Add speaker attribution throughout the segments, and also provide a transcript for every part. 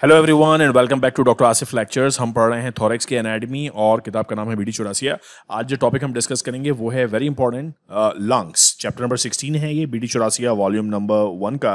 Speaker 1: Hello everyone and welcome back to doctor Asif lectures हम पढ़ रहे हैं थॉरेक्स की एनाडमी और किताब का नाम है बीडी चौरासिया आज जो टॉपिक हम डिस्कस करेंगे वो है very important lungs chapter number 16 है ये BD Chaurasia volume number one का.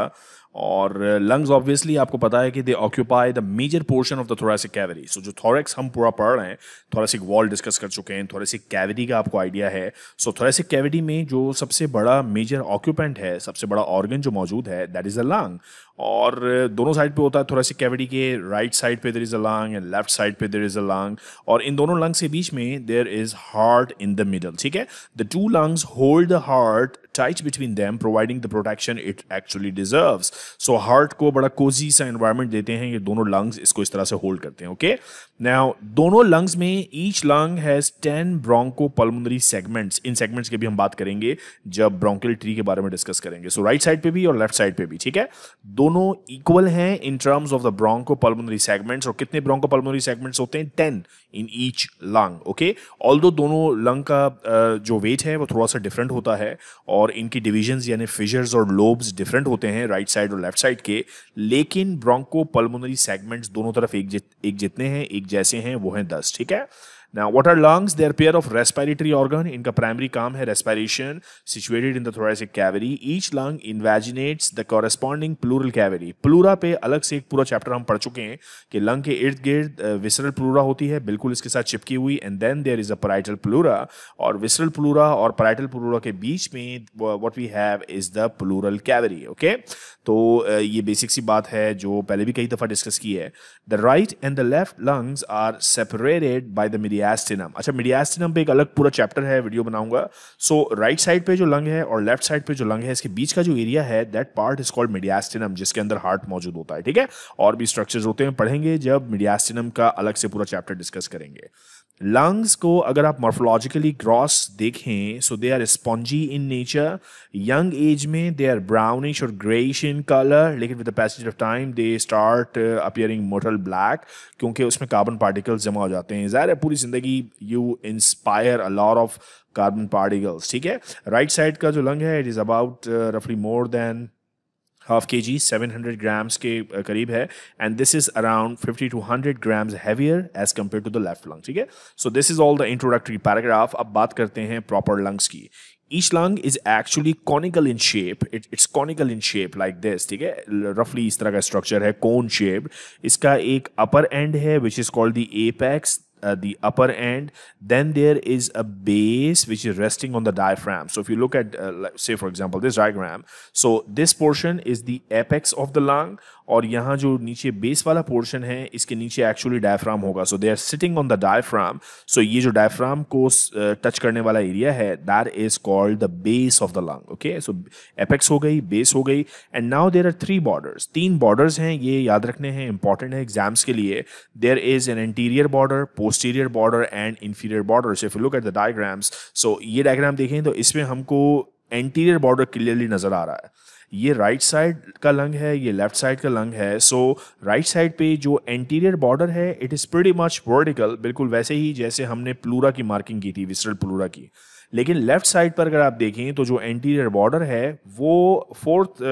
Speaker 1: और लंग्स ऑब्वियसली आपको पता है कि they occupy the major portion of the thoracic cavity so जो थोरेक्स हम पूरा पढ़ रहे हैं थोरेसिक वॉल डिस्कस कर चुके हैं थोरेसिक कैविटी का आपको आइडिया है। सो थोरेसिक कैविटी में जो सबसे बड़ा मेजर ऑक्यूपेंट है, सबसे बड़ा ऑर्गन जो मौजूद है दैट इज़ अ लंग और दोनों साइड पे होता है थोरेसिक कैविटी के राइट साइड पे there is a lung and left side पे देर इज़ अ लंग और इन दोनों लंग्स के बीच में there is heart in the middle ठीक है? The two lungs hold the heart tight between them providing the protection it actually deserves so heart को बड़ा कोजी सा एनवायरमेंट देते हैं, ये दोनों लंग्स इसको इस तरह से होल्ड करते हैं ओके नाउ दोनों लंग्स में each lung has ten broncho pulmonary in segments की भी हम बात करेंगे, जब ब्रोंकियल ट्री के बारे में डिस्कस करेंगे। सो राइट साइड पे भी और लेफ़्ट साइड पे भी, ठीक है? दोनों इक्वल हैं terms of the broncho pulmonary segments और कितने पल्मोनरी सेगमेंट्स होते हैं? Ten in each lung okay all दोनों लंग का जो वेट है, वो थोड़ा सा डिफरेंट होता है, और इनकी डिविजन यानी फिजर्स और लोब्स डिफरेंट होते हैं राइट साइड और लेफ़्ट साइड के। लेकिन ब्रोंको पल्मोनरी सेगमेंट्स दोनों तरफ़ एक जित, एक जितने हैं, एक जैसे हैं, वो हैं दस, ठीक है? Now, what are lungs? They are pair of respiratory organ. इनका primary काम है respiration, situated in the thoracic cavity. Each lung invaginates the corresponding pleural cavity. Pleura पे अलग से एक पूरा चैप्टर हम पढ़ चुके हैं कि लंग के इर्द गिर्द विसरल प्लूरा होती है बिल्कुल इसके साथ चिपकी हुई and then there is a parietal pleura और विसरल प्लूरा और पराइटल प्लूरा के बीच में what we have is the pleural cavity okay तो ये बेसिक सी बात है जो पहले भी कई दफ़ा डिस्कस की है the right and the left lungs are separated by the mediastinum अच्छा मिडियास्टिनम पे एक अलग पूरा चैप्टर है वीडियो बनाऊँगा। सो राइट साइड पे जो लंग है और लेफ़्ट साइड पे जो लंग है, इसके बीच का जो एरिया है that part is called mediastinum जिसके अंदर हार्ट मौजूद होता है, ठीक है? और भी स्ट्रक्चर्स होते हैं, पढ़ेंगे जब मिडियास्टिनम का अलग से पूरा चैप्टर डिस्कस करेंगे। लंग्स को अगर आप मॉर्फोलॉजिकली ग्रॉस देखें so they are spongy in nature young age में दे आर ब्राउनिश और ग्रेइश इन कलर लेकिन with the passage of time they start appearing mottled black क्योंकि उसमें कार्बन पार्टिकल्स जमा हो जाते हैं। ज़ाहिर है पूरी ज़िंदगी you inspire a lot of carbon particles ठीक है? राइट right साइड का जो लंग है इट इज़ अबाउट रफली मोर देन हाफ़ के जी सेवन हंड्रेड ग्राम्स के करीब है and this is around fifty to hundred grams heavier as compared to the left lung ठीक है? So this is all the introductory paragraph अब बात करते हैं प्रॉपर लंग्स की। Each lung is actually conical in shape. It, it's conical in shape like this ठीक है? Roughly इस तरह का structure है cone shaped इसका एक upper end है which is called the apex. Uh, the upper end then there is a base which is resting on the diaphragm. So if you look at uh, say for example this diagram so this portion is the apex of the lung और यहाँ जो नीचे base वाला portion है, इसके नीचे actually diaphragm होगा। So they are sitting on the diaphragm so ये जो डायफ्राम को टच करने वाला एरिया है that is called the base of the lung okay so apex हो गई बेस हो गई and now there are three borders तीन बॉर्डर्स हैं, ये याद रखने हैं इंपॉर्टेंट है एग्ज़ाम्स के लिए। There is an anterior border posterior border and inferior border if you look at the diagrams so ये डायग्राम देखें तो इसमें हमको एंटीरियर बॉर्डर क्लियरली नज़र आ रहा है। ये राइट right साइड का लंग है ये लेफ़्ट साइड का लंग है सो राइट साइड पे जो एंटीरियर बॉर्डर है it is pretty much vertical बिल्कुल वैसे ही जैसे हमने प्लूरा की मार्किंग की थी विस्टल प्लूरा की। लेकिन लेफ़्ट साइड पर अगर आप देखें तो जो एंटीरियर बॉर्डर है वो फोर्थ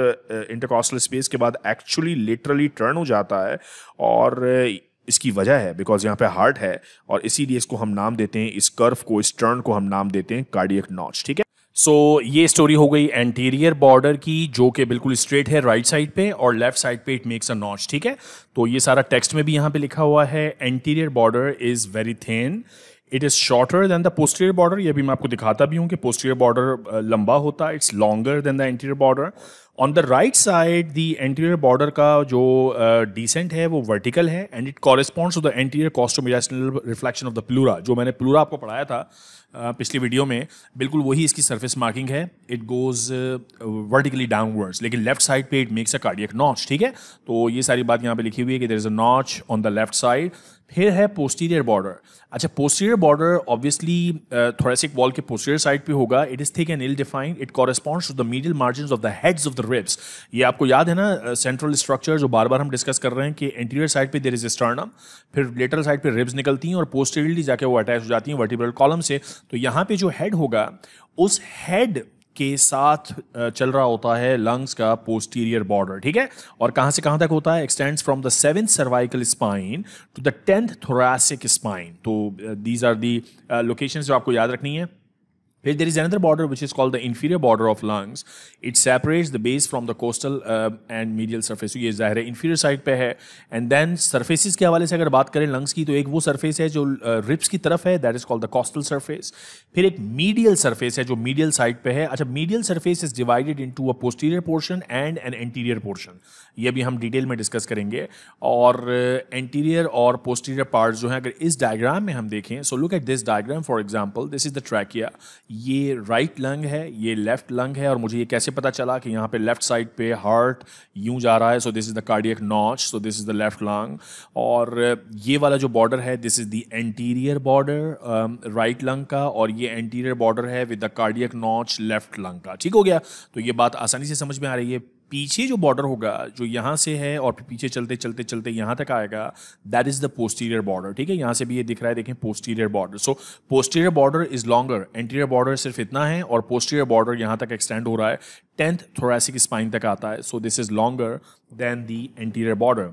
Speaker 1: इंटरकॉस्टल स्पेस के बाद एक्चुअली लिटरली टर्न हो जाता है और uh, इसकी वजह है बिकॉज़ यहाँ पे हार्ट है और इसीलिए इसको हम नाम देते हैं इस कर्व को इस टर्न को हम नाम देते हैं कार्डियक नॉच ठीक है? सो so, ये स्टोरी हो गई एंटीरियर बॉर्डर की जो कि बिल्कुल स्ट्रेट है राइट साइड पे और लेफ़्ट साइड पे इट मेक्स अ नॉच ठीक है? तो ये सारा टेक्स्ट में भी यहाँ पे लिखा हुआ है anterior border is very thin it is shorter than the posterior border ये भी मैं आपको दिखाता भी हूँ कि पोस्टीरियर बॉर्डर लंबा होता है। It's longer than the anterior border on the right side the anterior border का जो डिसेंट uh, है वो वर्टिकल है and it corresponds to the anterior costomediastinal reflection of the pleura जो मैंने प्लूरा आपको पढ़ाया था uh, पिछली वीडियो में। बिल्कुल वही इसकी सरफेस मार्किंग है। इट गोज वर्टिकली डाउनवर्ड्स लेकिन लेफ़्ट साइड पे it makes a cardiac notch ठीक है? तो ये सारी बात यहाँ पे लिखी हुई है कि there is a notch on the left side फिर है पोस्टीरियर बॉर्डर अच्छा posterior border obviously thoracic wall के पोस्टीरियर साइड पे होगा। It is thick and ill defined it corresponds to the medial margin of the heads of the ribs ये आपको याद है ना सेंट्रल uh, स्ट्रक्चर जो बार बार हम डिस्कस कर रहे हैं कि इंटीरियर साइड पे देर इज़ स्टर्नम फिर लेटर साइड पे रिब्स निकलती हैं और पोस्टीरियरली जाके वो अटैच हो जाती हैं वर्टिब्रल कॉलम से। तो यहाँ पे जो हेड होगा उस हेड के साथ चल रहा होता है लंग्स का पोस्टीरियर बॉर्डर ठीक है? और कहाँ से कहाँ तक होता है? Extends from the seventh cervical spine to the tenth thoracic spine तो दीज आर दी लोकेशंस जो आपको याद रखनी है। फिर there is another border which is called the inferior border of lungs it separates the base from the costal and medial surface ये ज़ाहिर है इन्फीरियर साइड पर है. एंड दैन सर्फेसिस के हवाले से अगर बात करें लंग्स की तो एक वो सर्फेस है जो रिप्स uh, की तरफ़ है. That is called the costal surface फिर एक मीडियल सर्फेस है जो मीडियल साइड पर है. अच्छा medial surface is divided into a posterior portion and an anterior portion ये भी हम डिटेल में डिस्कस करेंगे. और एंटीरियर uh, और पोस्टीरियर पार्ट जो है अगर इस डायग्राम में हम देखें so look at this diagram for example this is the trachea ये राइट लंग है, ये लेफ़्ट लंग है और मुझे ये कैसे पता चला कि यहाँ पे लेफ़्ट साइड पे हार्ट यूँ जा रहा है? So this is the cardiac notch so this is the left lung और ये वाला जो बॉर्डर है this is the anterior border right lung का और ये एंटीरियर बॉर्डर है with the cardiac notch left lung का। ठीक हो गया? तो ये बात आसानी से समझ में आ रही है। पीछे जो बॉर्डर होगा, जो यहाँ से है और पीछे चलते चलते चलते यहाँ तक आएगा that is the posterior border ठीक है? यहाँ से भी ये दिख रहा है, देखें posterior border so posterior border is longer anterior border सिर्फ़ इतना है और पोस्टीरियर बॉर्डर यहाँ तक एक्सटेंड हो रहा है. टेंथ थोड़ा स्पाइन तक आता है. So this is longer than the anterior border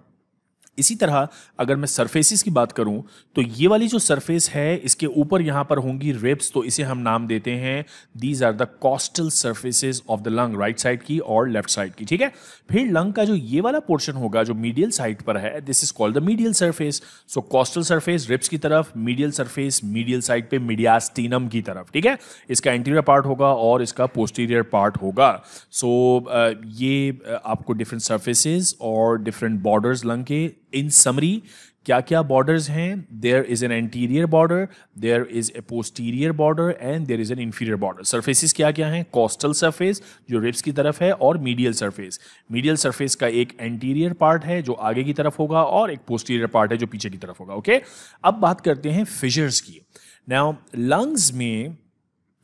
Speaker 1: इसी तरह अगर मैं सरफेसिस की बात करूँ तो ये वाली जो सरफेस है इसके ऊपर यहाँ पर होंगी रिब्स तो इसे हम नाम देते हैं। These are the costal surfaces of the lung right side की और लेफ़्ट साइड की ठीक है? फिर लंग का जो ये वाला पोर्शन होगा जो मीडियल साइड पर है this is called the medial surface so costal surface ribs की तरफ़ मीडियल सर्फेस मीडियल साइड पे मीडियास्टीनम की तरफ़ ठीक है? इसका इंटीरियर पार्ट होगा और इसका पोस्टीरियर पार्ट होगा। सो so, ये आपको डिफरेंट सर्फेसिस और डिफरेंट बॉर्डर्स लंग के इन समरी क्या क्या बॉर्डर्स हैं? There is an anterior border there is a posterior border and there is an inferior border surfaces क्या क्या हैं? कोस्टल सरफेस जो रिप्स की तरफ़ है, और मीडियल सरफेस मीडियल सरफेस का एक एंटीरियर पार्ट है, जो आगे की तरफ़ होगा, और एक पोस्टीरियर पार्ट है, जो पीछे की तरफ़ होगा ओके okay? अब बात करते हैं फिजर्स की. नाउ लंग्स में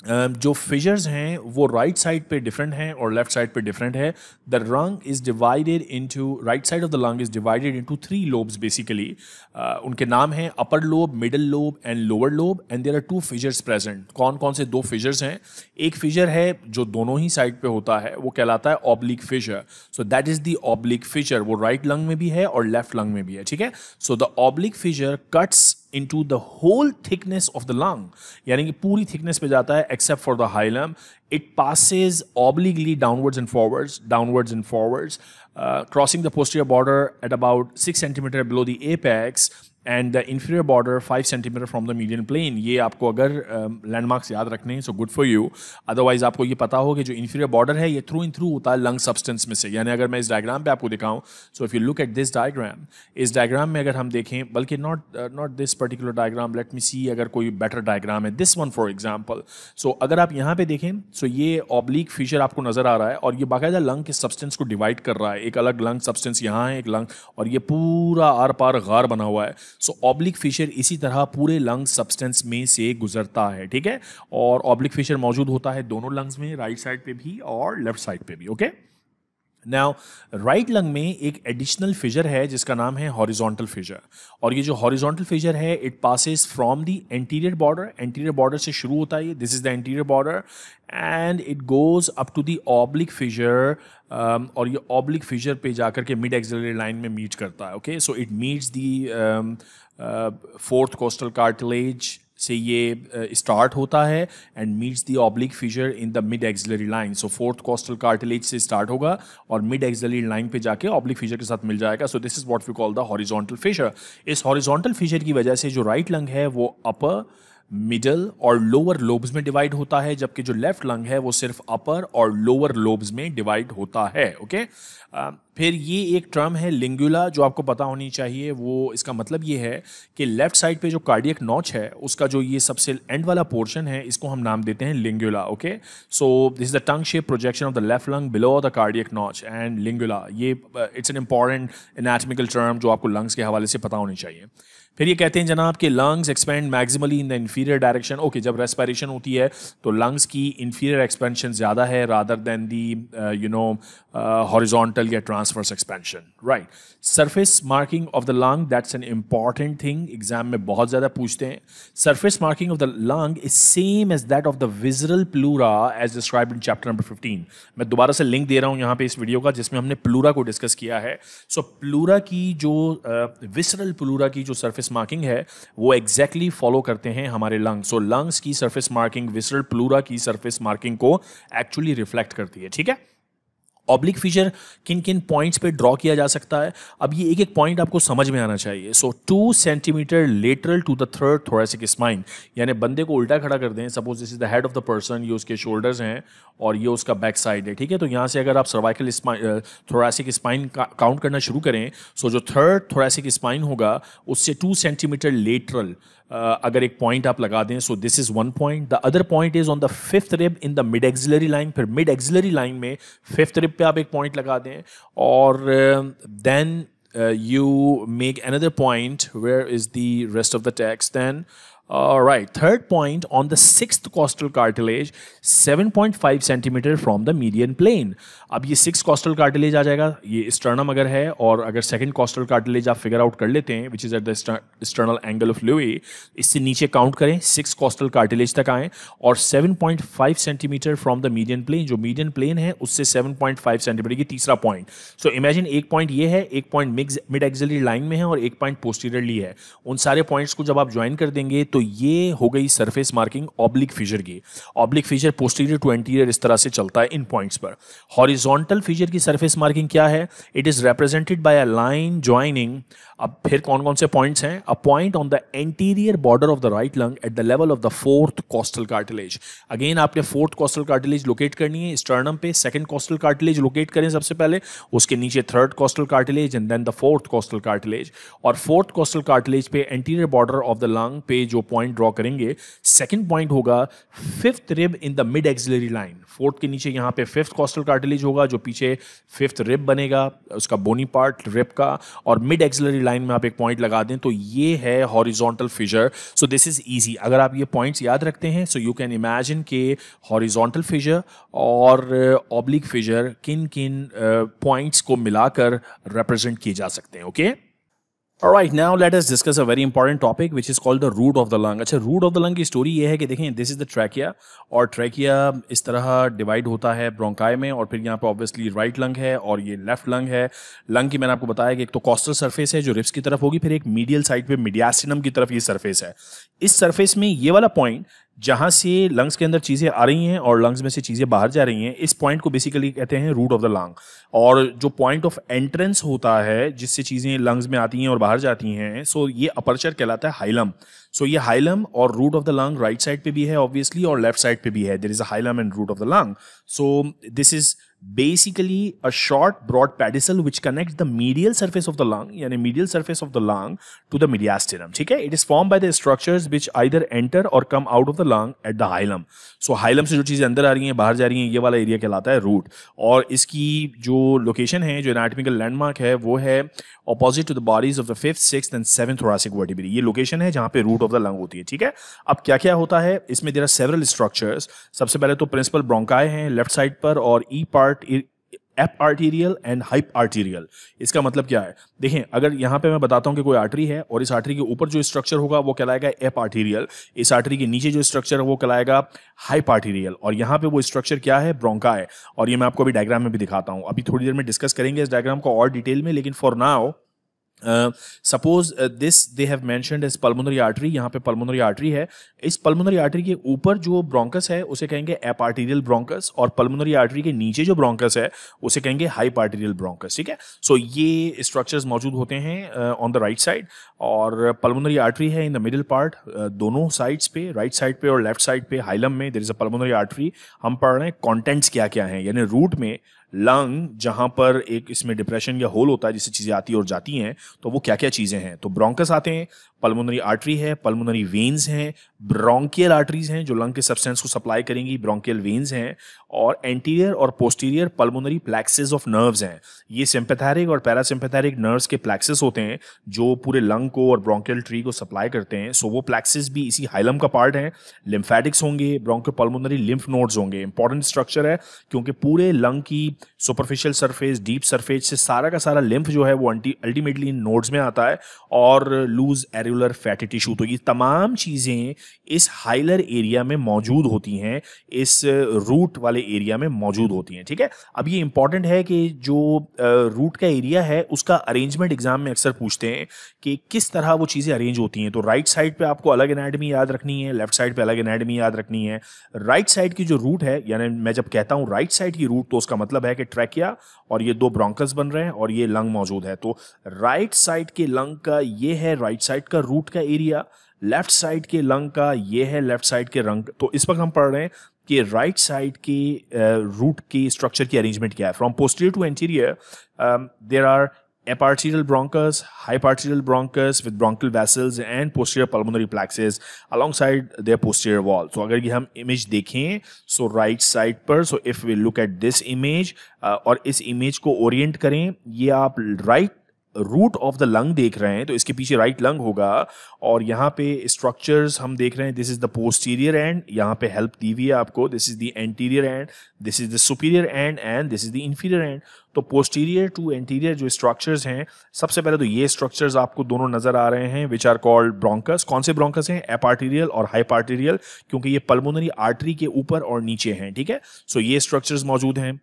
Speaker 1: जो फिजर्स हैं, वो राइट साइड पे डिफरेंट हैं और लेफ़्ट साइड पे डिफरेंट है. The lung is divided into right side of the lung is divided into three lobes basically उनके नाम हैं upper lobe middle lobe and lower lobe and there are two fissures present कौन कौन से दो fissures हैं? एक फिजर है जो दोनों ही साइड पे होता है, वो कहलाता है oblique fissure so that is the oblique fissure वो राइट right लंग में भी है और लेफ़्ट लंग में भी है, ठीक है? So the oblique fissure cuts into the whole thickness of the lung यानी कि पूरी thickness पे जाता है except for the hilum it passes obliquely downwards and forwards downwards and forwards uh, crossing the posterior border at about 6 centimeter below the apex and the inferior border five centimetre from the median plane ये आपको अगर landmarks um, याद रखने हैं so good for you otherwise आपको ये पता हो कि जो इन्फीरियर बॉर्डर है ये थ्रू इन थ्रू होता है लंग सब्सटेंस में से। यानी अगर मैं इस डायग्राम पे आपको दिखाऊँ so if you look at this diagram इस डायग्राम में अगर हम देखें बल्कि not not this particular diagram let me see अगर कोई बेटर डायग्राम है। This one for example so अगर आप यहाँ पे देखें सो so ये ऑब्लिक फीचर आपको नज़र आ रहा है और ये बाकायदा लंग के सब्सटेंस को डिवाइड कर रहा है। एक अलग लंग सब्सटेंस यहाँ है एक लंग और ये पूरा आर पार गार बना हुआ है। सो ऑब्लिक फिशर इसी तरह पूरे लंग सब्सटेंस में से गुजरता है, ठीक है? और ऑब्लिक फिशर मौजूद होता है दोनों लंग्स में राइट साइड पे भी और लेफ़्ट साइड पे भी ओके नाउ राइट लंग में एक एडिशनल फिजर है, जिसका नाम है हॉरिजॉन्टल फिजर और ये जो हॉरिजॉन्टल फिजर है it passes from the anterior border anterior border से शुरू होता है this is the anterior border and it goes up to the oblique fissure और ये ऑब्लिक फिजर पे जाकर के मिड एक्सिलरी लाइन में मीट करता है okay so it meets the fourth costal cartilage से ये स्टार्ट uh, होता है and meets the oblique fissure in the mid axillary line so fourth costal cartilage से स्टार्ट होगा और मिड एक्सिलरी लाइन पे जाके ऑब्लिक फिशर के साथ मिल जाएगा। So this is what we call the horizontal fissure इस हॉरिजॉन्टल फिशर की वजह से जो राइट right लंग है वो अपर मिडल और लोअर लोब्स में डिवाइड होता है, जबकि जो लेफ़्ट लंग है वो सिर्फ़ अपर और लोअर लोब्स में डिवाइड होता है ओके फिर ये एक टर्म है लिंगुला जो आपको पता होनी चाहिए। वो इसका मतलब ये है कि लेफ़्ट साइड पे जो कार्डियक नॉच है, उसका जो ये सबसे एंड वाला पोर्शन है, इसको हम नाम देते हैं lingula okay so this is the tongue shape projection of the left lung below the cardiac notch and lingula ये it's an important anatomical term जो आपको लंग्स के हवाले से पता होनी चाहिए। फिर ये कहते हैं जनाब कि lungs expand maximally in the inferior direction okay जब रेस्पिरेशन होती है तो लंग्स की इन्फीरियर एक्सपेंशन ज़्यादा है rather than the you know horizontal या transverse expansion right surface marking of the lung that's an important thing exam में बहुत ज़्यादा पूछते हैं. Surface marking of the lung is same as that of the visceral pleura as describe in chapter number fifteen मैं दोबारा से link दे रहा हूँ यहाँ पे इस वीडियो का जिसमें हमने प्लूरा को डिस्कस किया है. सो so, प्लूरा की जो विसरल uh, प्लूरा की जो सरफेस मार्किंग है, वो एग्जैक्टली exactly फॉलो करते हैं हमारे लंग्स सो लंग्स की सरफेस मार्किंग विसरल प्लूरा की सरफेस मार्किंग को एक्चुअली रिफ्लेक्ट करती है, ठीक है? ऑब्लिक फीचर किन किन पॉइंट्स पे ड्रॉ किया जा सकता है। अब ये एक एक पॉइंट आपको समझ में आना चाहिए। So two centimetre lateral to the third thoracic spine यानी बंदे को उल्टा खड़ा कर दें। Suppose this is the head of the person ये उसके शोल्डर्स हैं और ये उसका बैक साइड है, ठीक है? तो यहाँ से अगर आप cervical spine thoracic spine count करना शुरू करें सो जो थर्ड थोरेसिक स्पाइन होगा, उससे टू सेंटीमीटर लेटरल अगर एक पॉइंट आप लगा दें so this is one point the other point is on the fifth rib in the mid axillary line फिर मिड एक्सिलरी लाइन में फिफ्थ रिब पे आप एक पॉइंट लगा दें, और then you make another point where is the rest of the tax then All right, third point on the sixth costal cartilage, 7.5 centimeter from the median plane. अब ये six costal cartilage आ जाएगा ये sternum अगर है और अगर second costal cartilage आप figure out कर लेते हैं which is at the sternal angle of Louis इससे नीचे काउंट करें सिक्स कॉस्टल कार्टिलेज तक आए और 7.5 centimetre from the median plane जो मीडियन प्लेन है उससे 7.5 सेंटीमीटर की तीसरा पॉइंट सो इमेजिन एक पॉइंट ये है एक पॉइंट मिड एक्सिलरी लाइन में है और एक पॉइंट पोस्टीरियरली है उन सारे पॉइंट्स को जब आप ज्वाइन कर देंगे तो ये हो गई सरफेस मार्किंग ऑब्लिक फीचर की। Oblique fissure posterior to anterior इस तरह से चलता है इन पॉइंट्स पर। हॉरिजॉन्टल फीचर की सरफेस मार्किंग क्या है? It is represented by a line joining अब फिर कौन कौन से पॉइंट्स हैं? A point on the anterior border of the right lung at the level of the fourth costal cartilage again आपने फोर्थ कोस्टल कार्टिलेज लोकेट करनी है sternum पे सेकंड कोस्टल कार्टिलेज लोकेट करें सबसे पहले, उसके नीचे third costal cartilage and then the fourth costal cartilage और फोर्थ कॉस्टल कार्टिलेज पे anterior border of the lung पे जो पॉइंट ड्रॉ करेंगे सेकेंड पॉइंट होगा fifth rib in the mid axillary line fourth के नीचे यहाँ पे फिफ्थ कोस्टल कार्टिलेज होगा, जो पीछे फिफ्थ रिब बनेगा, उसका बोनी पार्ट रिब का, और मिड एक्सिलरी लाइन में आप एक पॉइंट लगा दें तो ये है horizontal fissure so this is easy अगर आप ये पॉइंट्स याद रखते हैं सो यू कैन इमेजिन के हॉरिजॉन्टल फिजर और ऑब्लिक फिजर किन किन पॉइंट्स को मिलाकर रिप्रेजेंट किए जा सकते हैं okay okay? Right now let us discuss a very important topic which is called the root of the lung अच्छा रूट ऑफ़ द लंग की स्टोरी ये है कि देखें दिस इज़ द ट्रैकिया और ट्रैकिया इस तरह डिवाइड होता है ब्रोंकाई में, और फिर यहाँ पे ऑब्वियसली राइट लंग है, और ये लेफ़्ट लंग है। लंग की मैंने आपको बताया कि एक तो कॉस्टल सर्फेस है, जो रिप्स की तरफ़ होगी, फिर एक मीडियल साइड पे मीडियासिनम की तरफ़ ये सर्फेस है। इस सर्फेस में ये वाला पॉइंट जहाँ से लंग्स के अंदर चीज़ें आ रही हैं और लंग्स में से चीज़ें बाहर जा रही हैं, इस पॉइंट को बेसिकली कहते हैं रूट ऑफ़ द लंग और जो पॉइंट ऑफ़ एंट्रेंस होता है, जिससे चीज़ें लंग्स में आती हैं और बाहर जाती हैं सो ये अपर्चर कहलाता है हाइलम सो ये हाइलम और root of the lung right side पे भी है ऑब्वियसली और लेफ़्ट साइड पे भी है there is hilum and root of the lung so this is basically a short broad pedicle which connect the medial surface of the lung यानी medial surface of the lung to the mediastinum ठीक है? It is form by the structure which either enter और come out of the lung at the hilum so hilum से जो चीज़ें अंदर आ रही हैं, बाहर जा रही हैं, ये वाला एरिया कहलाता है रूट और इसकी जो लोकेशन है, जो एनाटमिकल लैंडमार्क है, वो है opposite to the bodies of the fifth six and seven थोड़ा सिक वर्टिबरी ये लोकेशन है जहाँ पे रूट ऑफ़ द लंग होती है, ठीक है? अब क्या क्या होता है? इसमें देर आर सेवरल स्ट्रक्चर्स सबसे पहले तो प्रिंसिपल ब्रोंकाई हैं लेफ़्ट साइड पर, और ई part app arterial and hyparterial इसका मतलब क्या है? देखें, अगर यहाँ पे मैं बताता हूँ कि कोई आर्टरी है, और इस आर्टरी के ऊपर जो स्ट्रक्चर होगा, वो कहलाएगा एप आर्टीरियल इस आर्टरी के नीचे जो स्ट्रक्चर है, वो कहलाएगा हाइप आर्टीरियल और यहाँ पे वो स्ट्रक्चर क्या है? ब्रोंका है. और ये मैं आपको अभी डायग्राम में भी दिखाता हूँ. अभी थोड़ी देर में डिस्कस करेंगे इस डायग्राम को और डिटेल में, लेकिन for now suppose this they have mentioned as pulmonary artery यहाँ पे पल्मोनरी आर्टरी है। इस पल्मोनरी आर्टरी के ऊपर जो ब्रोंकस है उसे कहेंगे एप आर्टीरियल ब्रोंकस और पल्मोनरी आर्टरी के नीचे जो ब्रोंकस है उसे कहेंगे हाइप आर्टीरियल ब्रोंकस ठीक है? सो so, ये स्ट्रक्चर्स मौजूद होते हैं ऑन द राइट साइड और पल्मोनरी आर्टरी है इन द मिडिल पार्ट दोनों साइड्स पे राइट right साइड पे और लेफ़्ट साइड पे हाइलम में there is a pulmonary artery हम पढ़ रहे हैं कॉन्टेंट्स क्या क्या हैं यानी रूट में लंग जहाँ पर एक इसमें डिप्रेशन या होल होता है, जिससे चीज़ें आती और जाती हैं तो वो क्या क्या चीज़ें हैं? तो ब्रोंकस आते हैं पल्मोनरी आर्टरी है पल्मोनरी वेन्स हैं ब्रोंकियल आर्टरीज हैं, जो लंग के सब्सटेंस को सप्लाई करेंगी ब्रोंकियल वेन्स हैं, और एंटीरियर और posterior pulmonary plexuses of nerves हैं। ये सिंपैथेटिक और पैरासिम्पैथेटिक नर्व्स के प्लेक्सेस होते हैं, जो पूरे लंग को और ब्रोंकियल ट्री को सप्लाई करते हैं। सो वो प्लेक्सेस भी इसी हाइलम का पार्ट है। लिम्फेटिक्स होंगे ब्रोंको पल्मोनरी लिम्फ नोड्स होंगे। इंपॉर्टेंट स्ट्रक्चर है, क्योंकि पूरे लंग की सुपरफिशियल सरफेस डीप सरफेस से सारा का सारा लिम्फ जो है वो अल्टीमेटली इन नोड्स में आता है और लूज एरुलर फैटी टिश्यू तो ये तमाम चीज़ें इस हाइलर एरिया में मौजूद होती हैं, इस रूट वाले एरिया में मौजूद होती हैं, ठीक है? अब ये इंपॉर्टेंट है कि जो रूट का एरिया है, उसका अरेंजमेंट एग्ज़ाम में अक्सर पूछते हैं कि किस तरह वो चीज़ें अरेंज होती हैं। तो राइट साइड पे आपको अलग एनाडमी याद रखनी है लेफ़्ट साइड पे अलग एनाडमी याद रखनी है। राइट साइड की जो रूट है, यानी मैं जब कहता हूँ राइट साइड की रूट तो उसका मतलब है कि ट्रैकिया और ये दो ब्रोंकस बन रहे हैं और ये लंग मौजूद है। तो राइट साइड के लंग का ये है राइट साइड का रूट का एरिया, लेफ़्ट साइड के लंग का ये है लेफ़्ट साइड के रंग। तो इस वक्त हम पढ़ रहे हैं कि राइट साइड के रूट की स्ट्रक्चर की अरेंजमेंट क्या है। From posterior to anterior there are eparterial bronchus, hyparterial bronchus with bronchial vessels and posterior pulmonary plexus alongside their posterior wall. So अगर ये हम image देखें so right side पर so if we look at this image uh, और इस image को orient करें ये आप right root of the lung देख रहे हैं तो इसके पीछे राइट लंग होगा, और यहाँ पे स्ट्रक्चर्स हम देख रहे हैं this is the posterior end यहाँ पे हेल्प दी हुई है आपको this is the anterior end this is the superior end end this is the inferior end तो पोस्टीरियर टू एंटीरियर जो स्ट्रक्चर्स हैं, सबसे पहले तो ये स्ट्रक्चर्स आपको दोनों नज़र आ रहे हैं विच आर कॉल्ड ब्रोंकस कौन से ब्रोंकस हैं? एपार्टीरियल और हाइपार्टीरियल क्योंकि ये पल्मोनरी आर्टरी के ऊपर और नीचे हैं, ठीक है? सो so ये स्ट्रक्चर्स मौजूद हैं।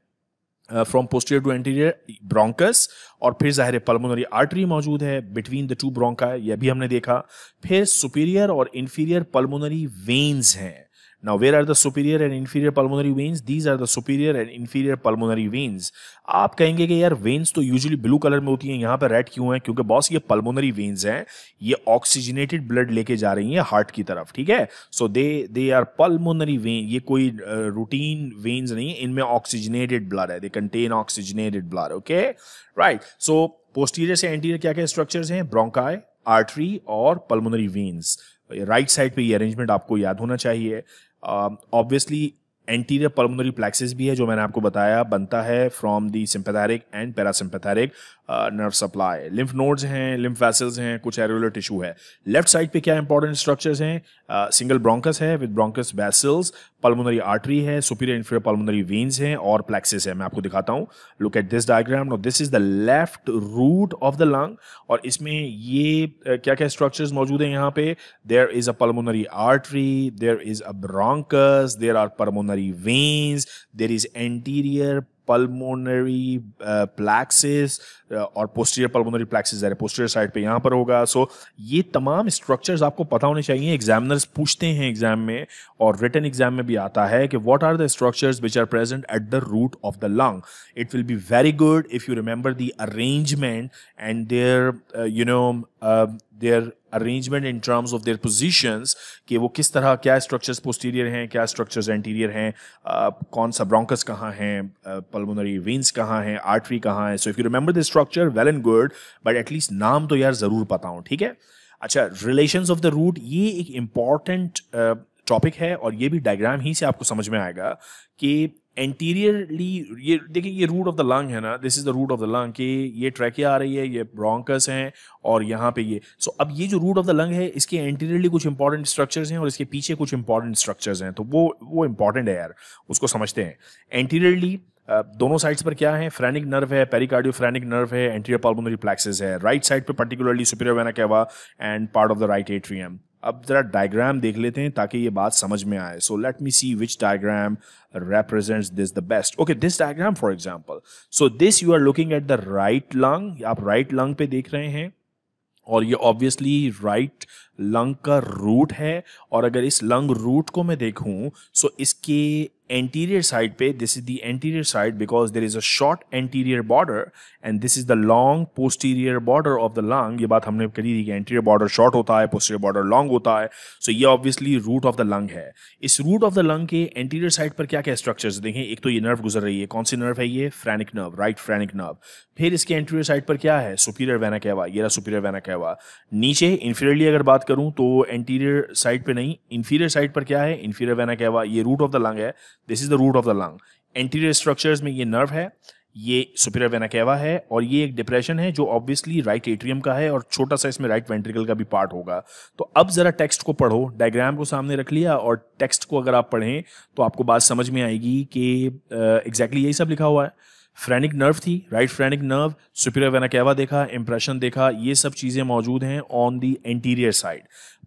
Speaker 1: From posterior to anterior bronchus और फिर ज़ाहिर पल्मोनरी आर्टरी मौजूद है बिटवीन द टू ब्रोंका यह भी हमने देखा। फिर सुपीरियर और इंफीरियर पल्मोनरी वेन्स हैं। Now, where are the superior and inferior pulmonary veins? These are the superior and inferior pulmonary veins. आप कहेंगे कि यार वेन्स तो यूजुअली ब्लू कलर में होती हैं यहाँ पर रेड क्यों है? क्योंकि बॉस ये पल्मोनरी वेन्स हैं ये ऑक्सीजनेटेड ब्लड लेके जा रही हैं हार्ट की तरफ़ ठीक है? So they they are pulmonary vein ये कोई रूटीन वेन्स नहीं है इनमें ऑक्सीजनेटेड ब्लड है they contain oxygenated blood okay right so posterior से एंटीरियर क्या क्या स्ट्रक्चर्स हैं? ब्रोंकाई आर्टरी और पल्मोनरी वेन्स राइट साइड पे ये अरेंजमेंट आपको याद होना चाहिए। ऑब्वियसली एंटीरियर पल्मोनरी प्लेक्सिस भी है, जो मैंने आपको बताया, बनता है from the sympathetic and parasympathetic nerve supply lymph nodes हैं लिम्फ वैसल्स हैं, कुछ एरुलर टिश्यू है। लेफ़्ट साइड पे क्या इंपॉर्टेंट स्ट्रक्चर्स हैं? सिंगल ब्रोंकस है with bronchus vessels pulmonary artery है सुपीरियर इंफीरियर पल्मोनरी वेन्स हैं और प्लेक्सिस है। मैं आपको दिखाता हूँ। Look at this diagram now this is the left root of the lung और इसमें ये क्या क्या स्ट्रक्चर्स मौजूद हैं यहाँ पे? There is a pulmonary artery there is a bronchus there are pulmonary veins there is anterior pulmonary plexus uh, uh, और posterior pulmonary plexus posterior side पे यहाँ पर होगा। सो ये तमाम स्ट्रक्चर्स आपको पता होने चाहिए एग्जामिनर्स पूछते हैं एग्ज़ाम में और रिटर्न एग्ज़ाम में भी आता है कि what are the structures which are present at the root of the lung it will be very good if you remember the arrangement and there you know their arrangement in terms of their positions कि वो किस तरह, क्या structures posterior हैं, क्या structures anterior हैं कौन सा ब्रोंकस कहाँ हैं पल्मोनरी वेन्स कहाँ हैं आर्टरी कहाँ है? So if you remember the structure well and good but at least नाम तो यार ज़रूर पता हूँ, ठीक है? अच्छा रिलेशंस ऑफ़ द रूट ये एक इंपॉर्टेंट टॉपिक है और ये भी डायग्राम ही से आपको समझ में आएगा कि एंटीरियरली ये देखिए ये रूट ऑफ़ द लंग है ना this is the root of the lung कि ये ट्रैकिया आ रही है ये ब्रोंकस हैं और यहाँ पे ये। सो so, अब ये जो रूट ऑफ़ द लंग है इसके एंटीरियरली कुछ इंपॉर्टेंट स्ट्रक्चर्स हैं और इसके पीछे कुछ इंपॉर्टेंट स्ट्रक्चर्स हैं। तो वो वो इंपॉर्टेंट है यार उसको समझते हैं। एंटीरियरली दोनों साइड्स पर क्या है? फ्रेनिक नर्व है पेरिकार्डियो फ्रेनिक नर्व है एंटीरियर पल्मोनरी प्लेक्सेस है। राइट साइड पे particularly superior vena cava and part of the right atrium अब जरा डायग्राम देख लेते हैं ताकि ये बात समझ में आए। So let me see which diagram represents this the best okay this diagram for example so this you are looking at the right lung आप राइट right लंग पे देख रहे हैं। और ये ऑब्वियसली राइट लंग का रूट है। और अगर इस लंग रूट को मैं देखूँ सो so इसके anterior side पे this is the anterior side because there is a short anterior border and this is the long posterior border of the lung ये बात हमने करी थी कि anterior border short होता है posterior border long होता है so ये obviously root of the lung है इस root of the lung के anterior side पर क्या क्या structures देखें एक तो ये nerve गुजर रही है कौन सी nerve है ये phrenic nerve right phrenic nerve फिर इसके anterior side पर क्या है superior vena cava ये रहा superior vena cava नीचे inferiorly अगर बात करूँ तो anterior side पे नहीं inferior side पर क्या है inferior vena cava ये root of the lung है this is the root of the lung anterior structures में ये नर्व है, ये सुपीरियर वेना केवा है, और ये एक डिप्रेशन है जो ऑब्वियसली राइट एट्रियम का है और छोटा सा इसमें राइट वेंट्रिकल का भी पार्ट होगा। तो अब जरा टेक्स्ट को पढ़ो डायग्राम को सामने रख लिया और टेक्स्ट को अगर आप पढ़ें तो आपको बात समझ में आएगी कि एग्जैक्टली यही सब लिखा हुआ है। फ्रेनिक नर्व थी right phrenic nerve superior vena cava देखा इंप्रेशन देखा, ये सब चीज़ें मौजूद हैं on the anterior side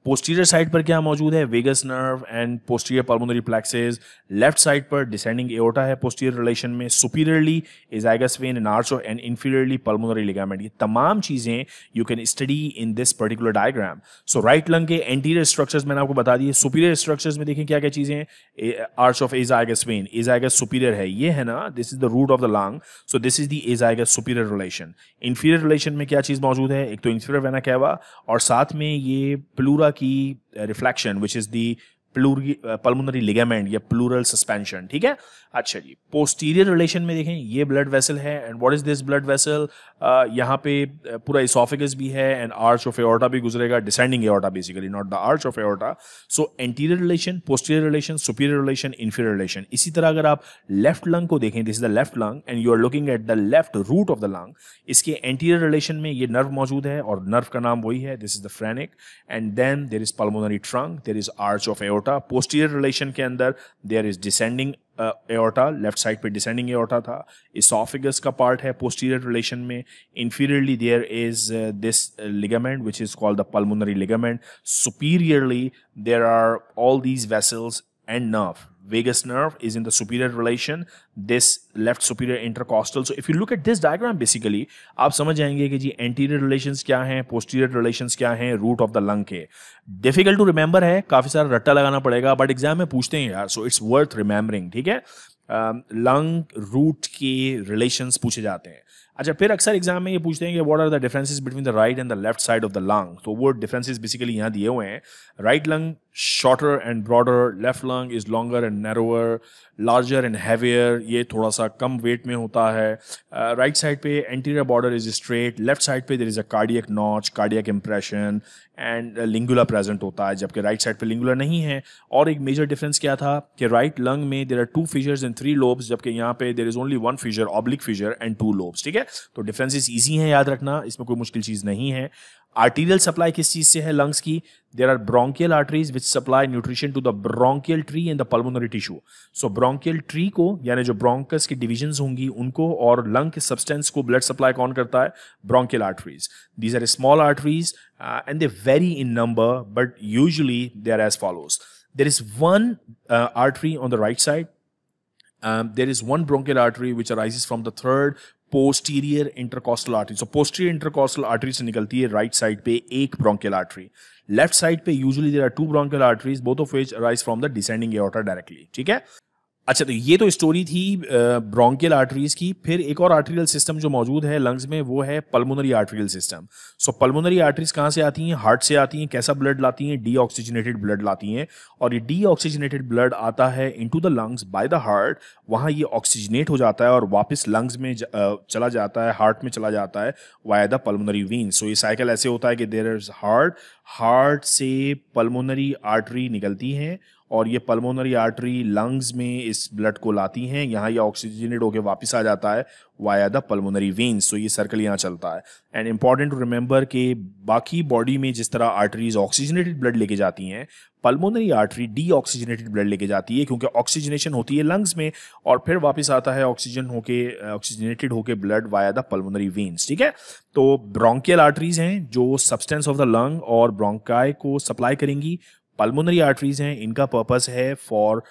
Speaker 1: posterior side पर क्या मौजूद है? Vagus nerve and posterior pulmonary plexus left side पर डिसेंडिंग एओटा है पोस्टीरियर रिलेशन में. Superiorly azygos vein and arch and inferiorly pulmonary ligament ये तमाम चीज़ें you can study in this particular diagram so right lung के anterior structures मैंने आपको बता दिए. सुपीरियर स्ट्रक्चर्स में देखें क्या क्या चीज़ें arch of azygos vein azygos superior है. ये है ना this is the root of the lung so this is the azygos superior relation inferior relation में क्या चीज़ मौजूद है? एक तो इंफीरियर वेना कैवा और साथ में ये प्लूरा की reflection which is the pulmonary ligament या प्लूरल सस्पेंशन ठीक है? अच्छा जी पोस्टीरियर रिलेशन में देखें, ये ब्लड वेसल है and what is this blood vessel यहाँ पे पूरा इसोफिगस भी है एंड आर्च ऑफ़ एओर्टा भी गुजरेगा descending aorta basically not the arch of aorta so anterior relation posterior relation superior relation inferior relation इसी तरह अगर आप लेफ़्ट लंग को देखें this is the left lung and you are looking at the left root of the lung इसके anterior relation में ये nerve मौजूद है, और नर्व का नाम वही है this is the phrenic and then there is pulmonary trunk there is arch of aorta aorta posterior relation के अंदर there is descending aorta left side पे डिसेंडिंग एओर्टा था। इसोफिगस का पार्ट है पोस्टीरियर रिलेशन में। Inferiorly there is this ligament which is called the pulmonary ligament superiorly there are all these vessels and nerve vagus nerve is in the superior relation this left superior intercostal so if you look at this diagram basically आप समझ जाएँगे कि जी anterior relations क्या हैं posterior relations क्या हैं root of the lung के difficult to remember है काफ़ी सारा रट्टा लगाना पड़ेगा but exam में पूछते हैं यार so it's worth remembering ठीक है लंग रूट के रिलेशंस पूछे जाते हैं अच्छा फिर अक्सर एग्ज़ाम में ये पूछते हैं कि what are the differences between the right and the left side of the lung तो वो डिफरेंसेस बेसिकली यहाँ दिए हुए हैं। Right lung shorter and broader left lung is longer and narrower larger and heavier ये थोड़ा सा कम वेट में होता है। राइट साइड पे anterior border is straight left side पे there is a cardiac notch cardiac impression and lingula present होता है, जबकि राइट साइड पे लिंगुला नहीं है। और एक मेजर डिफरेंस क्या था कि राइट लंग में there are two fissures and three lobes जबकि यहाँ पे there is only one fissure oblique fissure and two lobes ठीक है? तो डिफरेंसेस ईजी हैं याद रखना इसमें कोई मुश्किल चीज़ नहीं है। आर्टीरियल सप्लाई किस चीज़ से है लंग्स की? There are bronchial arteries which supply nutrition to the bronchial tree in the pulmonary tissue so bronchial tree को यानी जो ब्रोंकस की डिविजन होंगी उनको और लंग के सब्सटेंस को ब्लड सप्लाई कौन करता है? Bronchial arteries these are small arteries and they vary in number but usually they are as follows is one uh, artery on the right side. Um, there is one bronchial artery which arises from the third posterior intercostal artery so posterior intercostal artery से निकलती है right side पे एक bronchial artery left side पे usually there are two bronchial arteries both of which arise from the descending aorta directly ठीक है? अच्छा तो ये तो स्टोरी थी ब्रोंकियल आर्टरीज की। फिर एक और आर्टरियल सिस्टम जो मौजूद है लंग्स में, वो है pulmonary arterial system so pulmonary arteries कहाँ से आती हैं? हार्ट से आती हैं, कैसा ब्लड लाती हैं? डी ऑक्सीजनेटेड ब्लड लाती हैं। और ये डी ऑक्सीजनेटेड ब्लड आता है into the lungs by the heart वहाँ ये ऑक्सीजनेट हो जाता है और वापस लंग्स में चला जाता है हार्ट में चला जाता है via the pulmonary vein so ये साइकिल ऐसे होता है कि देर इज़ हार्ट हार्ट से पल्मोनरी आर्टरी निकलती हैं और ये पल्मोनरी आर्टरी लंग्स में इस ब्लड को लाती हैं, यहाँ ये ऑक्सीजनेट होकर वापस आ जाता है वाया द पल्मोनरी वेन्स तो ये सर्कल यहाँ चलता है। एंड इंपॉर्टेंट टू रिमेंबर कि बाकी बॉडी में जिस तरह आर्टरीज ऑक्सीजनेटेड ब्लड लेके जाती हैं pulmonary artery deoxygenated blood लेके जाती है, क्योंकि ऑक्सीजनेशन होती है लंग्स में और फिर वापस आता है ऑक्सीजन होके ऑक्सीजनेटेड होके blood via the pulmonary veins ठीक है? तो ब्रोंकियल आर्टरीज हैं जो सब्सटेंस ऑफ़ द लंग और ब्रोंकाई को सप्लाई करेंगी पल्मोनरी आर्टरीज हैं, इनका पर्पस है for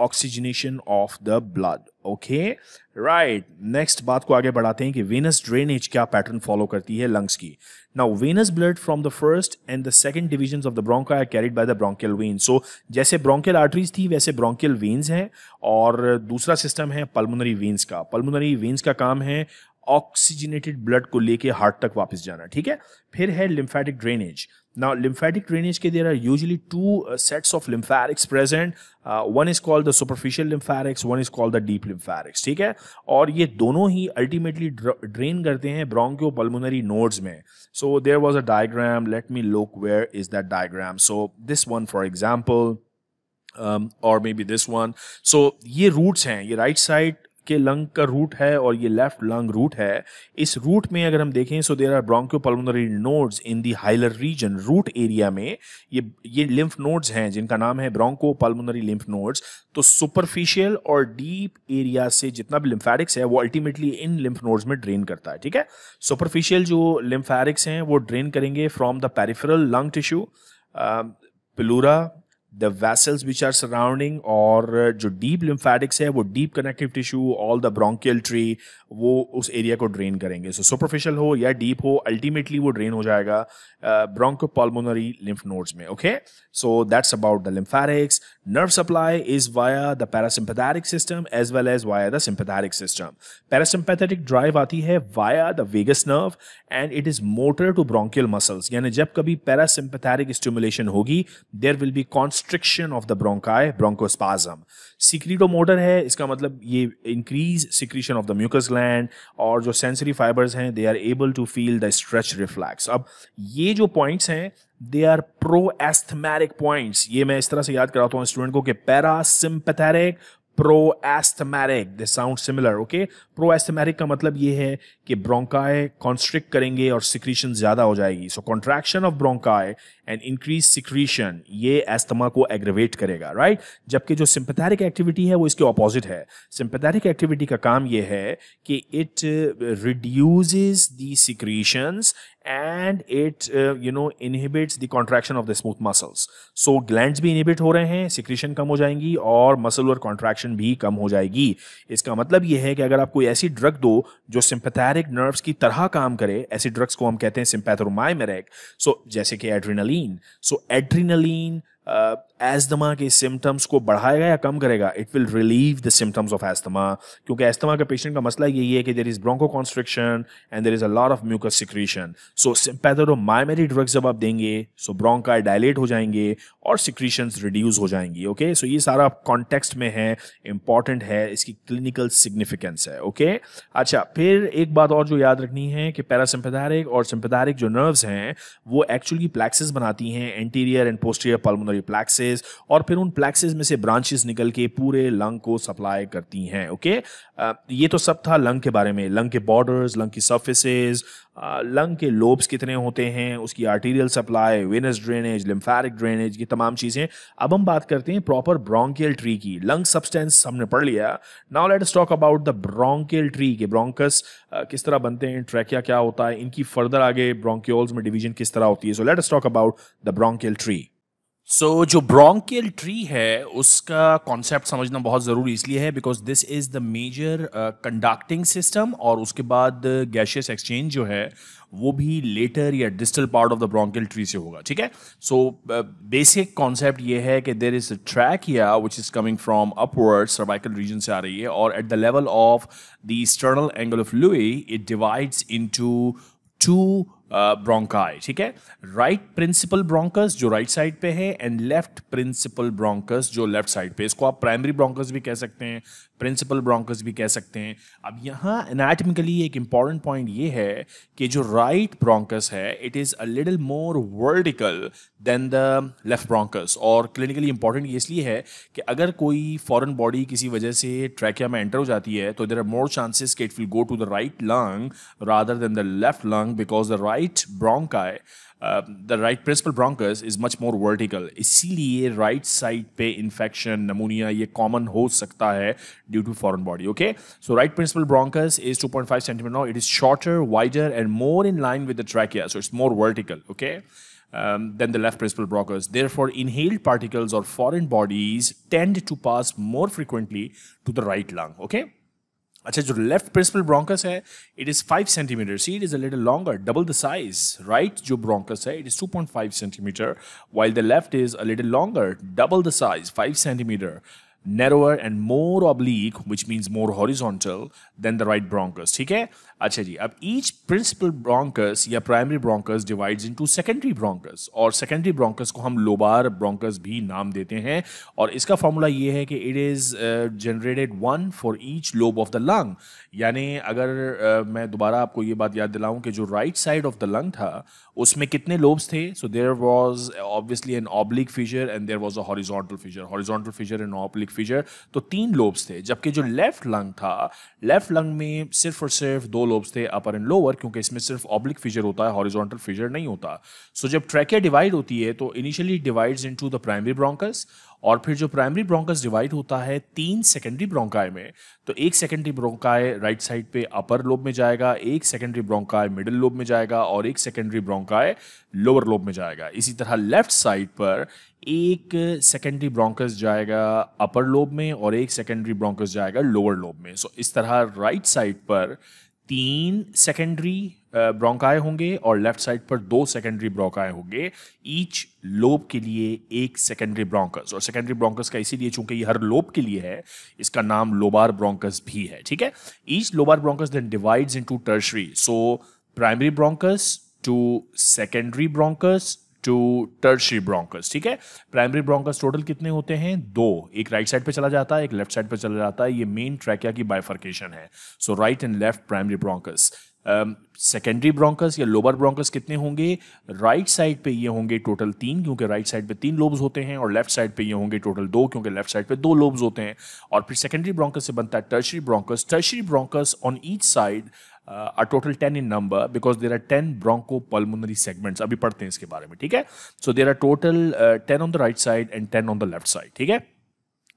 Speaker 1: oxygenation of the blood okay right next बात को आगे बढ़ाते हैं कि वेनस ड्रेनेज क्या पैटर्न फॉलो करती है लंग्स की। Now venous blood from the first and the second division of the bronchi are carried by the bronchial vein so जैसे ब्रोंकियल आर्टरीज थी, वैसे ब्रोंकियल वेन्स हैं और दूसरा सिस्टम है पल्मोनरी वेन्स का। पल्मोनरी वेन्स का काम है ऑक्सीजनेटेड ब्लड को लेके हार्ट तक वापस जाना, ठीक है? फिर है lymphatic drainage now lymphatic drainage के there are usually two sets of lymphatics present one is called the superficial lymphatics one is called the deep lymphatics ठीक है? और ये दोनों ही अल्टीमेटली ड्रेन करते हैं ब्रोंकियो पल्मोनरी नोड्स में. So there was a diagram let me look where is that diagram so this one for example or maybe this one so ये roots हैं. ये राइट साइड के लंग का रूट है और ये लेफ़्ट लंग रूट है। इस रूट में अगर हम देखें so there are bronchopulmonary nodes in the hilar region root area में ये ये लिम्फ नोड्स हैं, जिनका नाम है ब्रोंको पल्मोनरी लिम्फ नोड्स तो सुपरफिशियल और डीप एरिया से जितना भी लिम्फेटिक्स है, वो अल्टीमेटली इन लिम्फ नोड्स में ड्रेन करता है, ठीक है? सुपरफिशियल जो लिम्फेटिक्स हैं, वो ड्रेन करेंगे from the peripheral lung tissue pleura the vessels which are surrounding और जो डीप लिम्फेटिक्स है, वो deep connective tissue all the bronchial tree वो उस एरिया को ड्रेन करेंगे। सो सुपरफिशियल हो या डीप हो अल्टीमेटली वो ड्रेन हो जाएगा ब्रोंको ब्रोंकोपल्मोनरी लिम्फ नोड्स में okay so that's about the lymphatics nerve supply is via the parasympathetic system as well as via the sympathetic system parasympathetic drive आती है via the vagus nerve and it is motor to bronchial muscles यानी जब कभी parasympathetic stimulation होगी there will be constriction of the bronchi, bronchospasm. Secretomotor है इसका मतलब ये increase secretion of the mucus gland और जो sensory fibers हैं, they are able to feel the stretch reflex. अब ये जो points हैं they are proasthmatic points ये मैं इस तरह से याद कराता हूँ स्टूडेंट को कि parasympathetic proasthmatic this sound similar okay proasthmatic का मतलब ये है कि ब्रोंकाई कॉन्स्ट्रिक्ट करेंगे और सिक्रीशन ज़्यादा हो जाएगी. So contraction of bronchi and increase secretion ये एस्थमा को एग्रेवेट करेगा राइट? जबकि जो सिंपथेटिक एक्टिविटी है वो इसके ऑपोजिट है। सिंपथेटिक एक्टिविटी का काम ये है कि it reduces the secretions and it you know inhibits the contraction of the smooth muscles so glands भी इनहिबिट हो रहे हैं सिक्रीशन कम हो जाएँगी और मसलर कॉन्ट्रैक्शन भी कम हो जाएगी। इसका मतलब यह है कि अगर आप कोई ऐसी ड्रग दो जो सिंपैथेटिक नर्व्स की तरह काम करे ऐसी ड्रग्स को हम कहते हैं सिंपैथोमाइमेरिक सो so, जैसे कि एड्रीनलीन सो एड्रीनलीन एस्थमा के सिम्टम्स को बढ़ाएगा या कम करेगा it will relieve the symptoms of asthma क्योंकि एस्थमा के पेशेंट का मसला यही है कि there is bronchoconstriction and there is a lot of mucus secretion so sympathomimetic drugs जब आप देंगे सो ब्रोंका डायलेट हो जाएँगे और सिक्रीशन रिड्यूस हो जाएँगी ओके? सो so, ये सारा कॉन्टेक्स्ट में है इंपॉर्टेंट है, इसकी क्लिनिकल सिग्निफिकेंस है ओके okay? अच्छा फिर एक बात और जो याद रखनी है कि पैरासिम्पैथेटिक और सिंपैथेटिक जो नर्व्स हैं, वो एक्चुअली प्लेक्सेस बनाती हैं anterior and posterior pulmonary plexus plexus और फिर उन प्लेक्सेस में से ब्रांचेस निकल के पूरे लंग को सप्लाई करती हैं ओके ये तो सब था लंग के बारे में लंग के बॉर्डर्स लंग की सर्फेसेस लंग के लोब्स कितने होते हैं, उसकी arterial supply venous drainage lymphatic drainage ये तमाम चीज़ें। अब हम बात करते हैं प्रॉपर ब्रोंकियल ट्री की। लंग सब्सटेंस हमने पढ़ लिया। Now let's talk about the bronchial tree के ब्रोंकस किस तरह बनते हैं ट्रैकिया क्या होता है, इनकी फर्दर आगे ब्रोंक्योल्स में डिवीज़न किस तरह होती है। So let's talk about the bronchial tree so so, जो ब्रोंकियल ट्री है उसका कॉन्सेप्ट समझना बहुत ज़रूरी इसलिए है because this is the major conducting system और उसके बाद गैशियस एक्सचेंज जो है वो भी लेटर या distal part of the bronchial tree से होगा ठीक है? सो बेसिक कॉन्सेप्ट ये है कि देर is a trachea which is coming from upward cervical region से आ रही है और at the level of the sternal angle of Louis it divides into two bronchi ठीक है? राइट प्रिंसिपल ब्रोंकस जो राइट right साइड पे है एंड लेफ़्ट प्रिंसिपल ब्रोंकस जो लेफ़्ट साइड पे। इसको आप प्राइमरी ब्रोंकस भी कह सकते हैं प्रिंसिपल ब्रोंकस भी कह सकते हैं। अब यहाँ एनाटमिकली एक इंपॉर्टेंट पॉइंट ये है कि जो राइट right ब्रोंकस है it is a little more vertical than the left bronchus और क्लिनिकली इंपॉर्टेंट ये इसलिए है कि अगर कोई फॉरेन बॉडी किसी वजह से ट्रैकिया में एंटर हो जाती है तो देर आर मोर चांसेस कि it will go to the right lung rather than the left lung because the right Bronchi the right principal bronchus is much more vertical इसीलिए राइट साइड पे infection pneumonia ये common हो सकता है due to foreign body okay so right principal bronchus is 2.5 centimeter now it is shorter wider and more in line with the trachea so it's more vertical okay um, than the left principal bronchus. Therefore, inhaled particles or foreign bodies tend to pass more frequently to the right lung. Okay. अच्छा जो left principal bronchus है it is five centimetre see it is a little longer double the size right जो bronchus है it is two point five centimetre while the left is a little longer double the size five centimetre narrower and more oblique, which means more horizontal than the right bronchus. ठीक है? अच्छा जी अब each principal bronchus या primary bronchus divides into secondary bronchus और secondary bronchus को हम lobar bronchus भी नाम देते हैं और इसका फॉर्मूला ये है कि it is generated one for each lobe of the lung यानी अगर uh, मैं दोबारा आपको ये बात याद दिलाऊं कि जो right side of the lung था उसमें कितने लोब्स थे? So there was obviously an oblique fissure and there was a horizontal fissure horizontal fissure and oblique fissure तो तीन लोब्स थे जबकि जो लेफ़्ट लंग था लेफ़्ट लंग में सिर्फ़ और सिर्फ़ दो लोब्स थे अपर एंड लोअर क्योंकि इसमें सिर्फ़ ऑब्लिक फिजर होता है हॉरिजॉन्टल फिजर नहीं होता। सो so, जब ट्रैकिया डिवाइड होती है तो initially divides into the primary bronchus और फिर जो प्राइमरी ब्रोंकस डिवाइड होता है तीन सेकेंडरी ब्रोंकाई में तो एक सेकेंडरी ब्रोंकाई राइट साइड पे अपर लोब में जाएगा एक सेकेंडरी ब्रोंकाई मिडिल लोब में जाएगा और एक सेकेंडरी ब्रोंकाई लोअर लोब में जाएगा। इसी तरह लेफ़्ट साइड पर एक सेकेंडरी ब्रोंकस जाएगा अपर लोब में और एक सेकेंडरी ब्रोंकस जाएगा लोअर लोब में। सो so, इस तरह राइट साइड पर तीन सेकेंडरी ब्रोंकाए होंगे और लेफ़्ट साइड पर दो सेकेंडरी ब्रोंकाए होंगे। ईच लोब के लिए एक सेकेंडरी ब्रोंकस और सेकेंडरी ब्रोंकस का इसीलिए चूँकि ये हर लोब के लिए है, इसका नाम लोबार ब्रोंकस भी है, ठीक है? Each lobar bronchus then divides into tertiary so primary bronchus to secondary bronchus to tertiary bronchus ठीक है? प्राइमरी ब्रोंकस टोटल कितने होते हैं? दो। एक राइट साइड पे चला जाता है, एक लेफ़्ट साइड पे चला जाता है। ये मेन ट्रैकिया की बाइफर्केशन है। So right and left primary bronchus secondary bronchus या लोअर ब्रोंकस कितने होंगे? राइट right साइड पे ये होंगे टोटल तीन, क्योंकि राइट साइड पे तीन लोब्स होते हैं, और लेफ़्ट साइड पे ये होंगे टोटल दो, क्योंकि लेफ़्ट साइड पे दो लोब्स होते हैं। और फिर सेकेंडरी ब्रोंकस से बनता है tertiary bronchus tertiary bronchus on each side a total ten in number because there are ten bronchopulmonary segments अभी पढ़ते हैं इसके बारे में, ठीक है? So there are total ten on the right side and ten on the left side ठीक है?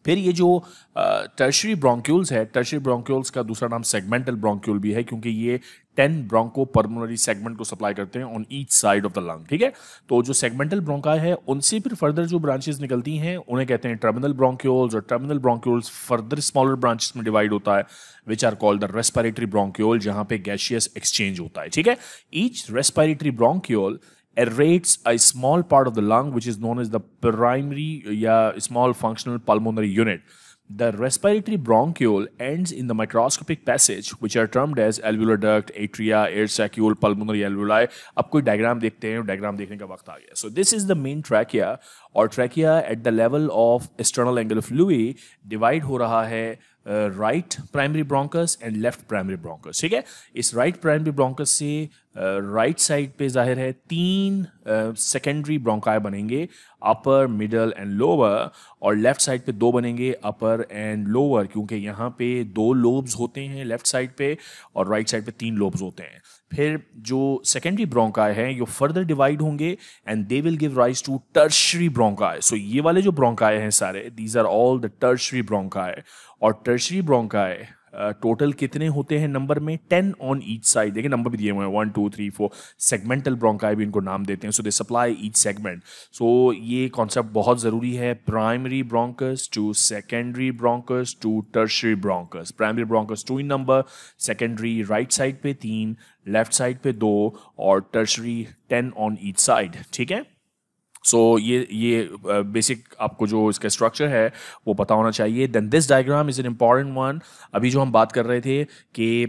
Speaker 1: फिर ये जो टर्शरी ब्रोंक्यूल्स है टर्शरी ब्रोंक्यूल्स का दूसरा नाम सेगमेंटल ब्रोंक्यूल भी है, क्योंकि ये टेन ब्रोंको पर्मोनरी सेगमेंट को सप्लाई करते हैं on each side of the lung ठीक है? तो जो सेगमेंटल ब्रोंका है, उनसे फिर फर्दर जो ब्रांचेस निकलती हैं, उन्हें कहते हैं टर्मिनल ब्रोंक्यूल्स और terminal bronchioles further smaller branches में डिवाइड होता है which are called the respiratory bronchiole जहाँ पे गैशियस एक्सचेंज होता है, ठीक है? Each respiratory bronchiole aerates a small part of the lung which is known as the primary yeah, small functional pulmonary unit The respiratory bronchiole ends in the microscopic passage, which are termed as alveolar duct, atria, air saccule, pulmonary alveoli. अब कोई diagram देखते हैं diagram देखने का वक्त आ गया so this is the main trachea और trachea at the level of external angle of Louis divide हो रहा है right primary bronchus and left primary bronchus ठीक है? इस राइट प्राइमरी ब्रोंकस से राइट uh, साइड पे ज़ाहिर है तीन सेकेंडरी uh, ब्रोंकाई बनेंगे अपर मिडल एंड लोअर और लेफ़्ट साइड पे दो बनेंगे अपर एंड लोअर क्योंकि यहाँ पे दो लोब्स होते हैं लेफ़्ट साइड पे और राइट right साइड पे तीन लोब्स होते हैं। फिर जो सेकेंडरी ब्रोंकाई हैं, ये फर्दर डिवाइड होंगे and they will give rise to tertiary bronchi so ये वाले जो ब्रोंकाई हैं सारे these are all the tertiary bronchi और टर्शरी ब्रोंकाई टोटल कितने होते हैं नंबर में? टेन ऑन ईच साइड देखिए नंबर भी दिए हुए हैं. One two three four segmental bronchi भी इनको नाम देते हैं. So they supply each segment so ये कॉन्सेप्ट बहुत ज़रूरी है. Primary bronchus to secondary bronchus to tertiary bronchus primary bronchus two in number secondary right side पे तीन लेफ़्ट साइड पे दो और tertiary ten on each side ठीक है? सो so, ये ये बेसिक uh, आपको जो इसका स्ट्रक्चर है वो पता होना चाहिए। Then this diagram is an important one अभी जो हम बात कर रहे थे कि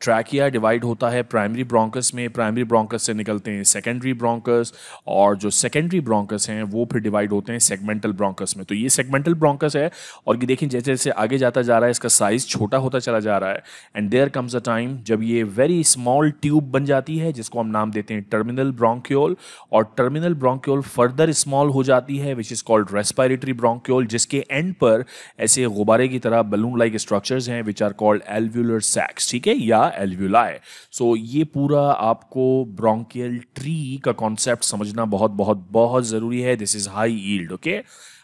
Speaker 1: ट्रैकिया डिवाइड होता है प्राइमरी ब्रोंकस में प्राइमरी ब्रोंकस से निकलते हैं सेकेंडरी ब्रोंकस और जो सेकेंडरी ब्रोंकस हैं, वो फिर डिवाइड होते हैं सेगमेंटल ब्रोंकस में। तो ये सेगमेंटल ब्रोंकस है और ये देखिए जैसे जैसे आगे जाता जा रहा है, इसका साइज़ छोटा होता चला जा रहा है। And there comes a time जब ये वेरी स्मॉल ट्यूब बन जाती है, जिसको हम नाम देते हैं टर्मिनल ब्रोंक्योल और टर्मिनल ब्रोंक्योल फर्दर स्मॉल हो जाती है which is called respiratory bronchiole जिसके एंड पर ऐसे गुब्बारे की तरह बलून लाइक स्ट्रक्चर्स हैं which are called alveolar sacs ठीक है? या एल्व्यूलाई सो ये पूरा आपको ब्रोंकियल ट्री का कॉन्सेप्ट समझना बहुत बहुत बहुत ज़रूरी है. This is high yield okay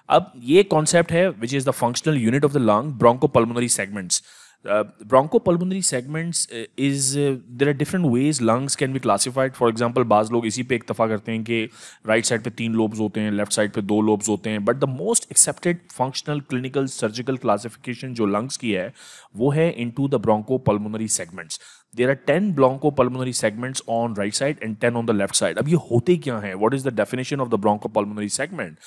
Speaker 1: अब ये कॉन्सेप्ट है which is the functional unit of the lung bronchopulmonary segments bronchopulmonary segments is there are different ways lungs can be classified for example बाज लोग इसी पे इतफा करते हैं कि राइट साइड पे तीन लोब्स होते हैं लेफ़्ट साइड पे दो लोब्स होते हैं but the most accepted functional clinical surgical classification जो लंग्स की है वो है into the bronchopulmonary segments there are ten broncho pulmonary segments on right side and ten on the left side अब ये होते क्या हैं what is the definition of the broncho pulmonary segment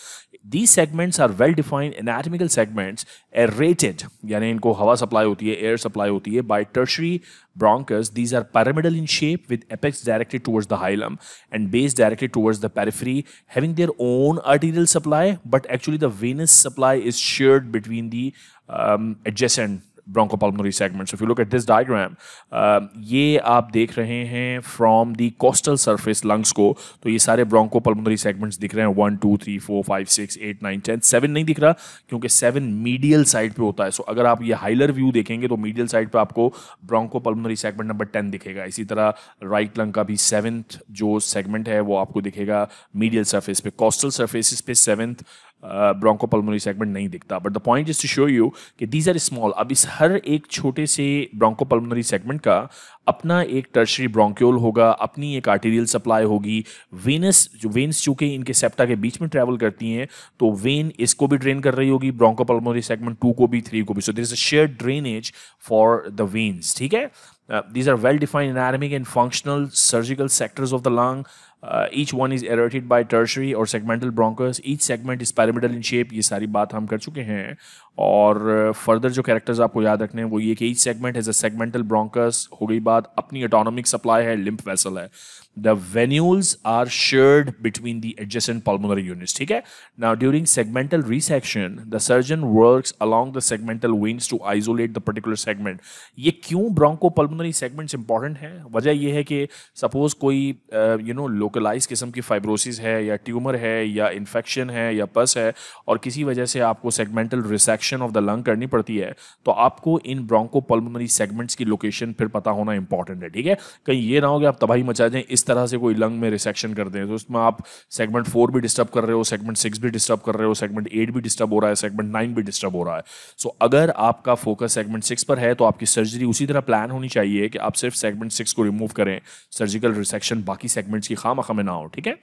Speaker 1: these segments are well defined anatomical segments aerated यानी इनको हवा supply होती है एयर सप्लाई होती है by tertiary bronchus these are pyramidal in shape with apex directed towards the hilum and base directed towards the periphery having their own arterial supply but actually the venous supply is shared between the um, adjacent bronchopulmonary segments. If you look at this diagram, uh, ये आप देख रहे हैं from the costal surface lungs को तो ये सारे bronchopulmonary segments दिख रहे हैं। One two three four five six eight nine ten seven नहीं दिख रहा क्योंकि सेवन मीडियल साइड पे होता है। सो so, अगर आप ये हाइलर व्यू देखेंगे तो मीडियल साइड पे आपको ब्रोंकोपल्मोनरी सेगमेंट नंबर टेन दिखेगा। इसी तरह राइट लंग का भी सेवन्थ जो सेगमेंट है वो आपको दिखेगा मीडियल सर्फेस पे। कोस्टल सर्फेसिस पे सेवन्थ ब्रोंकोपल्मोनरी सेगमेंट नहीं दिखता। But the point is to show you कि दीज आर स्मॉल अब इस हर एक छोटे से ब्रोंकोपल्मोनरी सेगमेंट का अपना एक टर्शरी ब्रोंक्योल होगा अपनी एक आर्टेरियल सप्लाई होगी। वेनस जो वेन्स चूँकि इनके सेप्टा के बीच में ट्रैवल करती हैं तो वेन इसको भी ड्रेन कर रही होगी ब्रोंकोपल्मोनरी सेगमेंट टू को भी थ्री को भी। So this is a share drainage for the veins ठीक है? Uh, these are well defined anatomic and functional surgical sectors of the lung. Uh, each one is aerated by tertiary or segmental bronchus. Each segment is pyramidal in shape. ये सारी बात हम कर चुके हैं और uh, फर्दर जो characters आपको याद रखने हैं, वो ये कि segment has a segmental bronchus हो गई बात, अपनी अटोनोमिक सप्लाई है लिम्प वेसल है। The venules are shared between the adjacent pulmonary units ठीक है? Now during segmental resection the surgeon work along the segmental veins to isolate the particular segment ये क्यों ब्रोंको पल्मोनरी सेगमेंट इंपॉर्टेंट है? वजह यह है कि सपोज़ कोई यू नो लोकलाइज किस्म की फाइब्रोसिस है, या ट्यूमर है, या इन्फेक्शन है, या पस है, और किसी वजह से आपको segmental resection of the lung करनी पड़ती है तो आपको इन ब्रोंकोपल्मोनरी सेगमेंट्स की लोकेशन फिर पता होना इंपॉर्टेंट है, ठीक है? कहीं ये ना हो कि आप तबाही मचा दें, इस तरह से कोई लंग में रिसेक्शन कर दें तो उसमें आप सेगमेंट फोर भी डिस्टर्ब कर रहे हो सेगमेंट सिक्स भी डिस्टर्ब कर रहे हो सेगमेंट एट भी डिस्टर्ब हो रहा है सेगमेंट नाइन भी डिस्टर्ब हो रहा है। सो अगर आपका फोकस सेगमेंट सिक्स पर है तो आपकी सर्जरी उसी तरह प्लान होनी चाहिए कि आप सिर्फ़ सेगमेंट सिक्स को रिमूव करें सर्जिकल रिसेक्शन बाकी सेगमेंट्स की खाम में ना हो, ठीक है?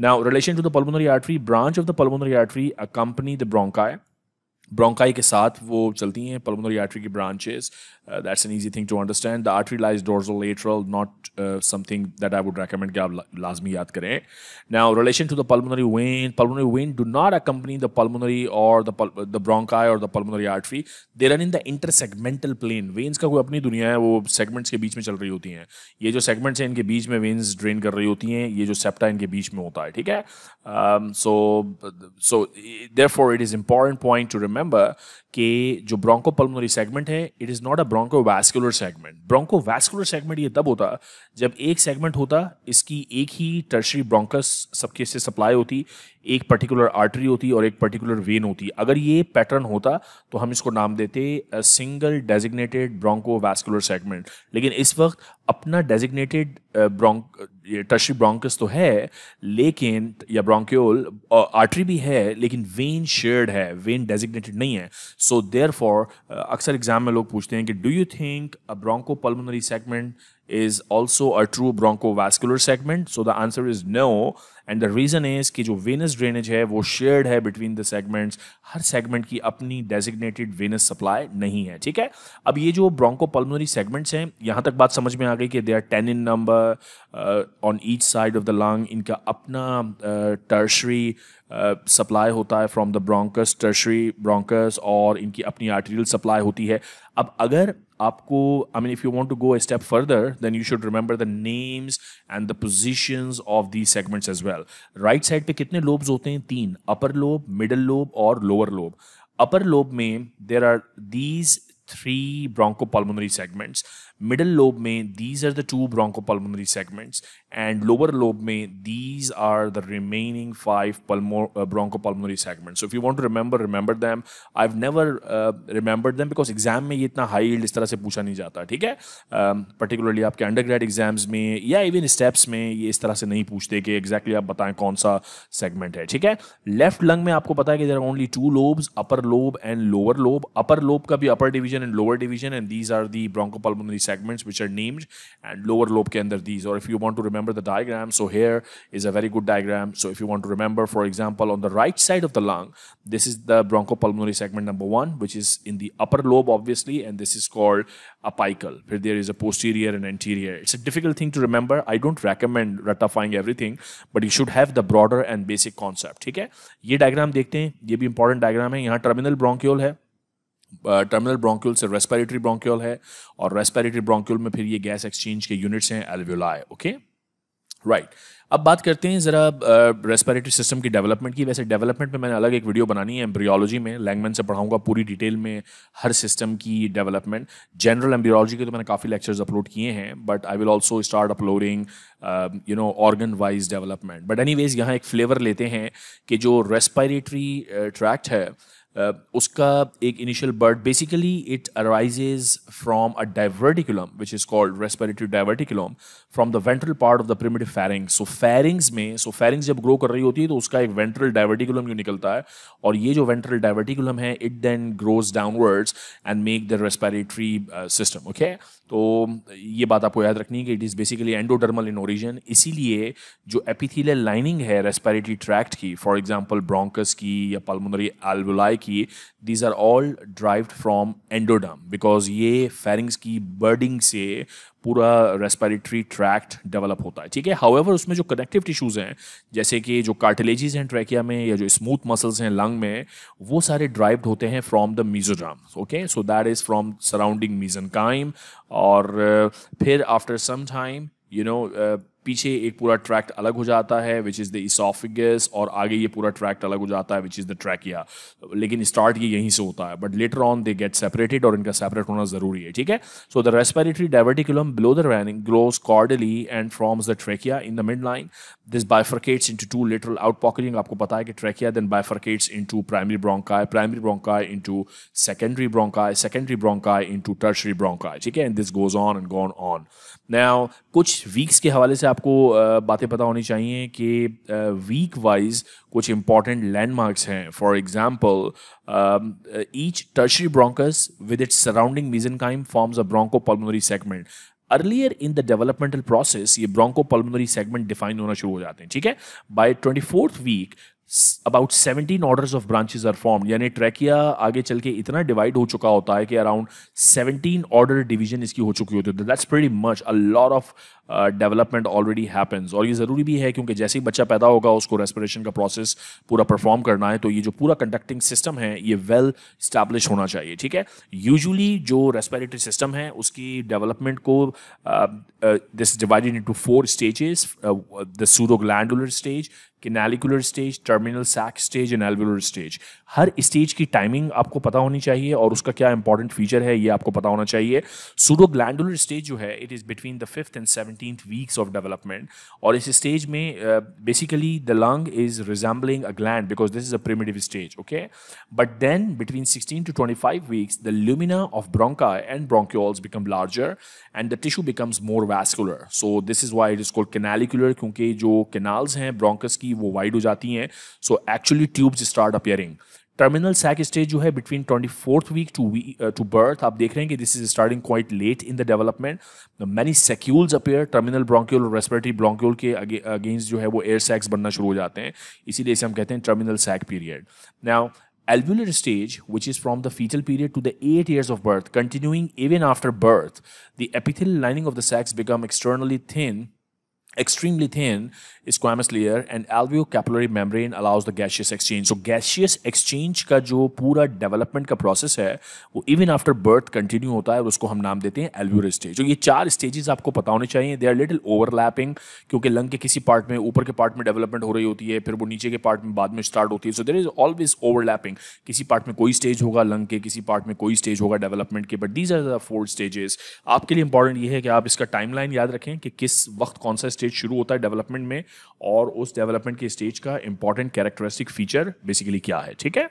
Speaker 1: Now relation to the pulmonary artery branch of the pulmonary artery accompany the bronchi bronchi के साथ वो चलती हैं पलमोनरी आर्टरी की branches that's an easy thing to understand the artery lies dorsal lateral not something that I would recommend कि आप लाजमी याद करें. Now relation to the pulmonary vein pulmonary vein do not accompany the pulmonary और the bronchi और the pulmonary artery there are in the intersegmental plane veins का कोई अपनी दुनिया है, वो सेगमेंट्स के बीच में चल रही होती हैं. ये जो सेगमेंट्स हैं, इनके बीच में वेन्स ड्रेन कर रही होती हैं. ये जो सेप्टा इनके बीच में होता है, ठीक है? So so therefore it is important point to reme remember कि जो ब्रोंको पल्मोनरी सेगमेंट है it is not a bronchovascular segment bronchovascular segment ये तब होता जब एक सेगमेंट होता, इसकी एक ही टर्शरी ब्रोंकस सबके से सप्लाई होती एक पर्टिकुलर आर्टरी होती और एक पर्टिकुलर वेन होती। अगर ये पैटर्न होता तो हम इसको नाम देते single designated bronchovascular segment लेकिन इस वक्त अपना डेजिग्नेटेड ब्रोंक टर्शरी ब्रोंकस तो है, लेकिन, या ब्रोंक्योल आर्टरी भी है, लेकिन वेन शेयर्ड है वेन डेजिग्नेटेड नहीं है। सो देयर फॉर अक्सर एग्ज़ाम में लोग पूछते हैं कि do you think a bronchopulmonary segment is also a true bronchovascular segment? So, the answer is no. And the reason is कि जो वेनस ड्रेनेज है वो शेयर्ड है बिटवीन द सेगमेंट्स हर सेगमेंट की अपनी डेजिग्नेटेड वेनस सप्लाई नहीं है ठीक है? अब ये जो ब्रोंको पल्मोनरी सेगमेंट्स हैं यहाँ तक बात समझ में आ गई कि they are ten in number on each side of the lung इनका अपना टर्शरी uh, सप्लाई होता है from the bronchus tertiary bronchus और इनकी अपनी आर्टीरियल सप्लाई होती है। अब अगर आपको I mean if you want to go step further then you should remember the names and the positions of the segments as well right side पे कितने लोब्स होते हैं? तीन। अपर लोब मिडल लोब और लोअर लोब अपर लोब में there are these three bronchopulmonary segments. Middle lobe में these are the two bronchopulmonary segments. And lower lobe में these are the remaining five pulmo bronchopulmonary segment so if you want to remember remember them I have never remembered them because exam में ये इतना high इस तरह से पूछा नहीं जाता ठीक है? Um, आपके अंडर ग्रेड एग्ज़ाम्स में या इवन स्टेप्स में ये इस तरह से नहीं पूछते कि एग्जैक्टली आप बताएँ कौन सा सेगमेंट है ठीक है? लेफ़्ट लंग में आपको पता है कि there are only two lobes upper lobe and lower lobe upper lobe का भी upper division and lower division and these are the bronchopulmonary segments which are named and lower lobe के अंदर these और if you want to remember the diagram so here is a very good diagram so if you want to remember for example on the right side of the lung this is the bronchopulmonary segment number one which is in the upper lobe obviously and this is called apical where there is a posterior and anterior it's a difficult thing to remember i don't recommend ratifying everything but you should have the broader and basic concept ठीक है ये diagram देखते हैं ये भी important diagram है यहाँ terminal bronchiole है टर्मिनल ब्रोंक्यूल से रेस्पिरेटरी ब्रोंक्यूल है और रेस्पिरेटरी ब्रोंक्यूल में फिर ये गैस एक्सचेंज के यूनिट्स हैं एल्वियोलाई ओके राइट अब बात करते हैं ज़रा रेस्पिरेटरी सिस्टम की डेवलपमेंट की। वैसे डेवलपमेंट में मैंने अलग एक वीडियो बनानी है एम्ब्रियोलॉजी में। लैंगमैन से पढ़ाऊँगा पूरी डिटेल में हर सिस्टम की डेवलपमेंट जनरल एम्ब्रियोलॉजी के तो मैंने काफ़ी लेक्चर्स अपलोड किए हैं but I will also start uploading you know organ wise development but anyways यहाँ एक फ्लेवर लेते हैं कि जो रेस्पायरेटरी ट्रैक्ट है उसका एक initial bud basically it arises from a diverticulum which is called respiratory diverticulum from the ventral part of the primitive pharynx so pharynx में सो फैरिंग्स जब ग्रो कर रही होती है तो उसका एक वेंट्रल डाइवर्टिकुलम यू निकलता है? और ये जो वेंट्रल डाइवर्टिकुलम है it then grows downwards and make the respiratory system okay तो ये बात आपको याद रखनी है कि it is basically endodermal in origin इसीलिए जो एपिथीलियल लाइनिंग है रेस्पिरेटरी ट्रैक्ट की फॉर एग्जांपल ब्रोंकस की या पल्मोनरी एल्वुलाई की these are all derived from endoderm because ये फेरिंग्स की बर्डिंग से पूरा रेस्पिरेटरी ट्रैक्ट डेवलप होता है, ठीक है? हाउएवर उसमें जो कनेक्टिव टिश्यूज़ हैं, जैसे कि जो कार्टिलेजेस हैं ट्रैकिया में या जो स्मूथ मसल्स हैं लंग में, वो सारे ड्राइव्ड होते हैं from the mesoderm okay so that is from surrounding mesenchyme और, फिर after some time you know पीछे एक पूरा ट्रैक्ट अलग हो जाता है विच इज़ द इसोफिगस और आगे ये पूरा ट्रैक्ट अलग हो जाता है विच इज़ द ट्रैकिया लेकिन स्टार्ट ये यहीं से होता है but later on they get separated और इनका सेपरेट होना ज़रूरी है, ठीक है? So the respiratory diverticulum below the running grows caudally and forms the trachea in the mid line this bifurcates into two lateral out pocketing आपको पता है कि trachea then bifurcates into primary bronchi primary bronchi into secondary bronchi secondary bronchi into tertiary bronchi ठीक है? And this goes on and gone on now कुछ weeks के हवाले से आपको बातें पता होनी चाहिए कि वीक वाइज कुछ इंपॉर्टेंट लैंडमार्क्स हैं। For example each tertiary bronchus with its surrounding mesenchyme forms a broncho pulmonary segment earlier in the developmental process ये ब्रोंको पल्मोनरी सेगमेंट डिफाइन होना शुरू हो जाते हैं, ठीक है? By twenty week about seventeen orders of branches are form यानी trachea आगे चल के इतना डिवाइड हो चुका होता है कि अराउंड सेवनटीन ऑर्डर डिवीज़न इसकी हो चुकी होती है। That's very much a lot of development already happens और ये ज़रूरी भी है क्योंकि जैसे ही बच्चा पैदा होगा, उसको रेस्पिरेशन का प्रोसेस पूरा परफॉर्म करना है तो ये जो पूरा कंडक्टिंग सिस्टम है, ये वेल स्टैब्लिश होना चाहिए, ठीक है? यूजुअली जो रेस्पिरेटरी सिस्टम है, उसकी डेवलपमेंट को this divided into four stages the pseudo glandular stage canalicular stage terminal sac stage and alveolar stage her stage की टाइमिंग आपको पता होनी चाहिए और उसका क्या इंपॉर्टेंट फीचर है, ये आपको पता होना चाहिए। सूडो ग्लैंडुलर स्टेज जो है it is between the fifth and seventeen weeks of development और इस स्टेज में basically the lung is resembling a gland because this is a primitive stage okay but then between sixteen to twenty five weeks the lumina of bronchi and bronchioles become larger and the tissue becomes more vascular so this is why it is called canalicular क्योंकि जो canals हैं bronchus की वो wide हो जाती हैं। So actually tubes start appearing terminal sac stage जो है between twenty fourth week to we to birth आप देख रहे हैं कि this is starting quite late in the development many saccules appear terminal bronchiole और रेस्पिरेटरी ब्रोंक्यूल के against जो है वो एयर सैक्स बनना शुरू हो जाते हैं। इसीलिए इसे हम कहते हैं terminal sac period now alveolar stage, which is from the fetal period to the 8 years of birth, continuing even after birth, the epithelial lining of the sacs become externally thin extremely thin squamous layer and alveocapillary membrane allows the gaseous exchange. So, gaseous exchange का जो पूरा development का process है, वो even after birth continue होता है और उसको हम नाम देते हैं एल्व्यूलर स्टेज जो ये चार स्टेजेस आपको पता होने चाहिए। दे आर लिटिल ओवरलैपिंग क्योंकि लंग के किसी पार्ट में, ऊपर के पार्ट में डेवलपमेंट हो रही होती है, फिर वो नीचे के पार्ट में बाद में स्टार्ट होती है। So there is always overlapping किसी पार्ट में कोई स्टेज होगा लंग के, किसी पार्ट में कोई स्टेज होगा डेवलपमेंट के। But these are the four stages आपके लिए इंपॉर्टेंट ये है कि आप इसका टाइम याद रखें कि किस वक्त कौन सा स्टेज स्टेज शुरू होता है डेवलपमेंट में और उस डेवलपमेंट के स्टेज का इंपॉर्टेंट कैरेक्टरिस्टिक फीचर बेसिकली क्या है, ठीक है?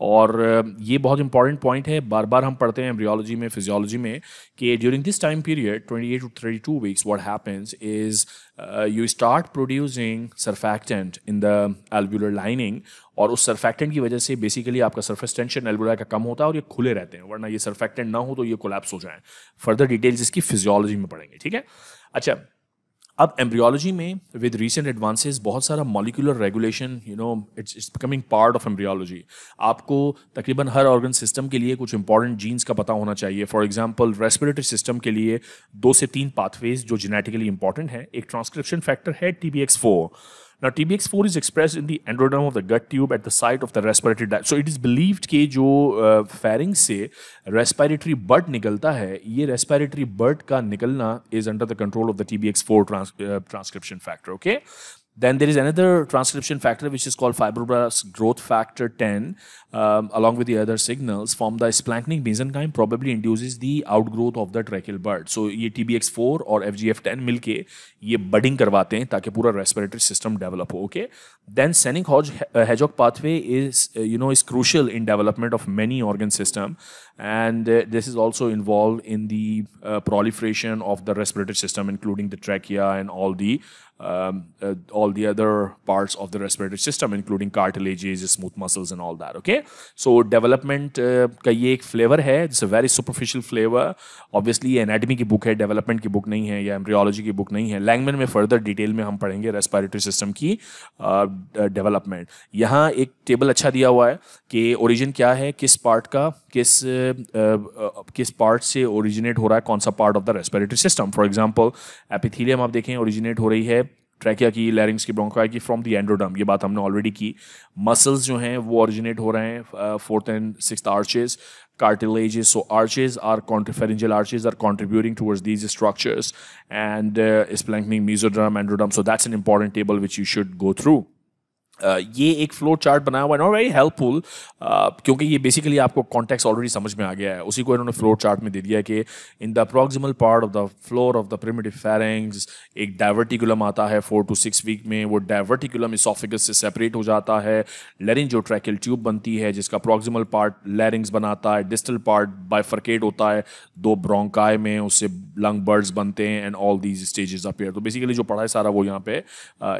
Speaker 1: और ये बहुत इंपॉर्टेंट पॉइंट है। बार बार हम पढ़ते हैं एम्ब्रियोलॉजी में फिजियोलॉजी में कि during this time period 28 to 32 weeks what happens is you start producing surfactant in the alveolar lining और उस सरफैक्टेंट की वजह से बेसिकली आपका सरफेस टेंशन एल्बुलर का कम होता है और ये खुले रहते हैं, वरना ये सरफैक्टेंट ना हो तो ये कोलैप्स हो जाए। फर्दर डिटेल्स इसकी फिजियोलॉजी में पढ़ेंगे, ठीक है? अच्छा अब एम्ब्रियोलॉजी में विद रीसेंट एडवांसेस बहुत सारा molecular regulation you know it's it's becoming part of embryology आपको तकरीबन हर ऑर्गन सिस्टम के लिए कुछ इंपॉर्टेंट जीन्स का पता होना चाहिए। फॉर एग्जांपल रेस्पिरेटरी सिस्टम के लिए दो से तीन पाथवेज जो जेनेटिकली इंपॉर्टेंट है। एक ट्रांसक्रिप्शन फैक्टर है T B X four Now, TBX4 is expressed in the endoderm of the gut tube at the site of the respiratory duct. So, it is believed कि जो pharynx से respiratory bud निकलता है ये respiratory bud का निकलना is under the control of the TBX4 trans, uh, transcription factor. Okay. Then there is another transcription factor which is called fibroblast growth factor 10 um, along with the other signals from the splanchnic mesenchyme probably induces the outgrowth of the tracheal bud. So ये TBX4 और FGF10 मिलके ये budding करवाते हैं ताकि पूरा respiratory system develop हो okay then Sennec-Hedgehog pathway is uh, you know is crucial in development of many organ system and uh, this is also involved in the uh, proliferation of the respiratory system including the trachea and all the um, uh, all the other parts of the respiratory system including cartilages smooth muscles and all that okay so development uh, का ये एक flavour है it's a very superficial flavour obviously ये anatomy की book है development की book नहीं है या एम्ब्रियोलॉजी की बुक नहीं है. लैंगमैन में फर्दर डिटेल में हम पढ़ेंगे रेस्पिरेटरी सिस्टम की डेवलपमेंट uh, यहाँ एक टेबल अच्छा दिया हुआ है कि ओरिजिन क्या है किस पार्ट का किस uh, uh, किस पार्ट से ओरिजिनेट हो रहा है कौन सा part of the respiratory system for example epithelium आप देखें ओरिजिनेट हो रही है ट्रैकिया की लैरिंग्स की ब्रोंकाई की फ्रॉम द एंड्रोडम ये बात हमने ऑलरेडी की। मसल्स जो हैं, वो ऑरिजिनेट हो रहे हैं fourth and six arches cartilages so arches are pharyngeal arches are contributing towards these structures and splanchnic mesoderm endoderm so that's an important table which you should go through Uh, ये एक flow chart बनाया हुआ है not very helpful क्योंकि ये basically आपको context already समझ में आ गया है। उसी को इन्होंने फ्लो चार्ट में दे दिया कि in the proximal part of the floor of the primitive pharynx एक डाइवर्टिकुलम आता है फोर टू सिक्स वीक में वो डाइवर्टिकुलम इसोफिगस से सेपरेट हो जाता है। लेरिंग जो ट्रैकल ट्यूब बनती है जिसका अप्रॉक्सिमल पार्ट लेरिंग्स बनाता है डिस्टल पार्ट बाइफर्केट होता है दो ब्रोंकाय में उससे लंग बर्ड्स बनते हैं and all these stages appear तो बेसिकली जो पढ़ा है सारा वो यहाँ पे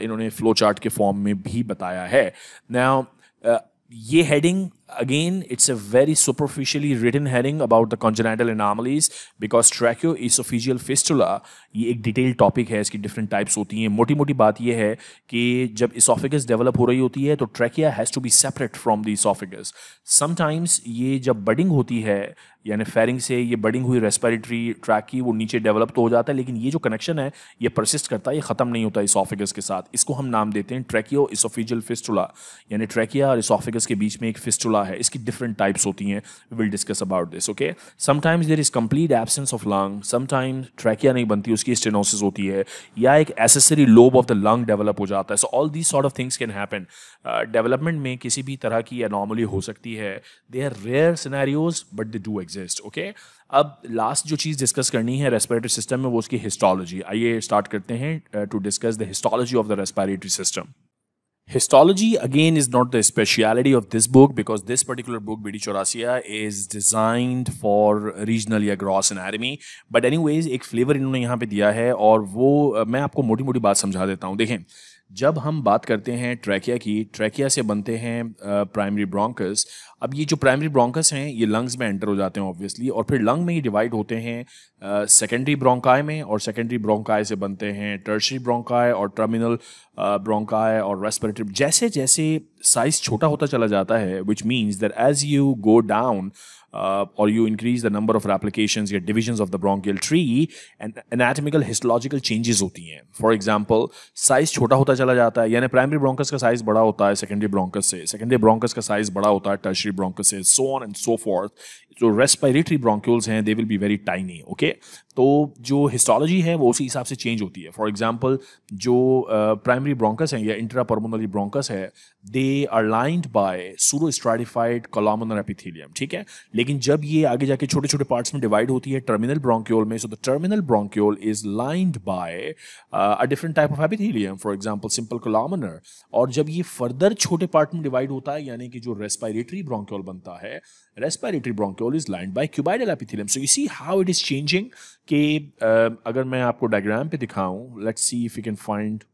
Speaker 1: इन्होंने फ्लो चार्ट के फॉर्म में भी बताया। बताया है। नाउ uh, ये heading again, it's a very superficially written heading about the congenital anomalies because tracheoesophageal fistula, ये एक डिटेल टॉपिक है, इसकी डिफरेंट टाइप्स होती हैं। मोटी मोटी बात ये है कि जब इसोफिगस डेवलप हो रही होती है तो trachea has to be separate from the oesophagus sometimes ये जब बडिंग होती है, यानी फेरिंग से ये बडिंग हुई रेस्पिरेटरी ट्रैक की, वो नीचे डेवलप तो हो जाता है, लेकिन ये जो कनेक्शन है, ये परसिस्ट करता है, ये ख़त्म नहीं होता इसोफिगस के साथ। इसको हम नाम देते हैं ट्रैकियो इसोफिजियल फिस्टुला यानी ट्रैकिया और इसोफिगस के बीच में एक फिस्टुला है, इसकी डिफरेंट टाइप्स होती हैं will discuss about this okay sometimes there is complete absence of lung sometimes trachea नहीं बनती, उसकी स्टेनोसिस होती है, या एक accessory lobe of the lung develop हो जाता है so all these sort of things can happen development में किसी भी तरह की एनॉमली हो सकती है they are rare scenarios but they do exist okay अब लास्ट जो चीज़ डिस्कस करनी है रेस्पिरेटरी सिस्टम में, वो उसकी हिस्टोलॉजी आइए स्टार्ट करते हैं to discuss the histology of the respiratory system Histology again is not the speciality of this book because this particular book BD Chaurasia is designed for regional या gross anatomy but anyways एक flavor इन्होंने यहाँ पे दिया है और वो मैं आपको मोटी मोटी बात समझा देता हूँ देखें जब हम बात करते हैं ट्रैकिया की ट्रैकिया से बनते हैं प्राइमरी ब्रोंकस अब ये जो प्राइमरी ब्रोंकस हैं, ये लंग्स में एंटर हो जाते हैं ऑब्वियसली और फिर लंग में ही डिवाइड होते हैं सेकेंडरी ब्रोंकाई में और सेकेंडरी ब्रोंकाई से बनते हैं टर्शरी ब्रोंकाई और टर्मिनल ब्रोंकाय और रेस्पिरेटरी जैसे जैसे साइज़ छोटा होता चला जाता है which means that as you go down uh, or you increase the number of replications, your divisions of the bronchial tree, and anatomical histological changes होती हैं. फॉर एग्ज़ाम्पल साइज़ छोटा होता चला जाता है यानी प्राइमरी ब्रोंकस का साइज़ बड़ा होता है सेकेंडरी ब्रोंकस से सेकेंडरी ब्रोंकस का साइज़ बड़ा होता है टर्शरी ब्रोंकस से so on and so fourth जो रेस्पायरेटरी ब्रोंक्यूल्स हैं they will be very tiny okay तो जो हिस्टोलॉजी है, वो उसी हिसाब से चेंज होती है। फॉर एग्ज़ाम्पल जो प्राइमरी ब्रोंकस हैं या इंट्रापर्मोनरी ब्रोंकस है they are lined by pseudo stratified columnar epithelium ठीक है? लेकिन जब ये आगे जाके छोटे छोटे पार्ट्स में डिवाइड होती है टर्मिनल ब्रोंक्यूल में so the terminal bronchiole is lined by a different type of epithelium for example simple columnar और जब ये फर्दर छोटे पार्ट में डिवाइड होता है, यानी कि जो रेस्पायरेटरी ब्रोंक्यूल बनता है respiratory bronchiole is lined by cuboidal epithelium so you see how it is changing कि uh, अगर मैं आपको डायग्राम पे दिखाऊँ let's see if you can find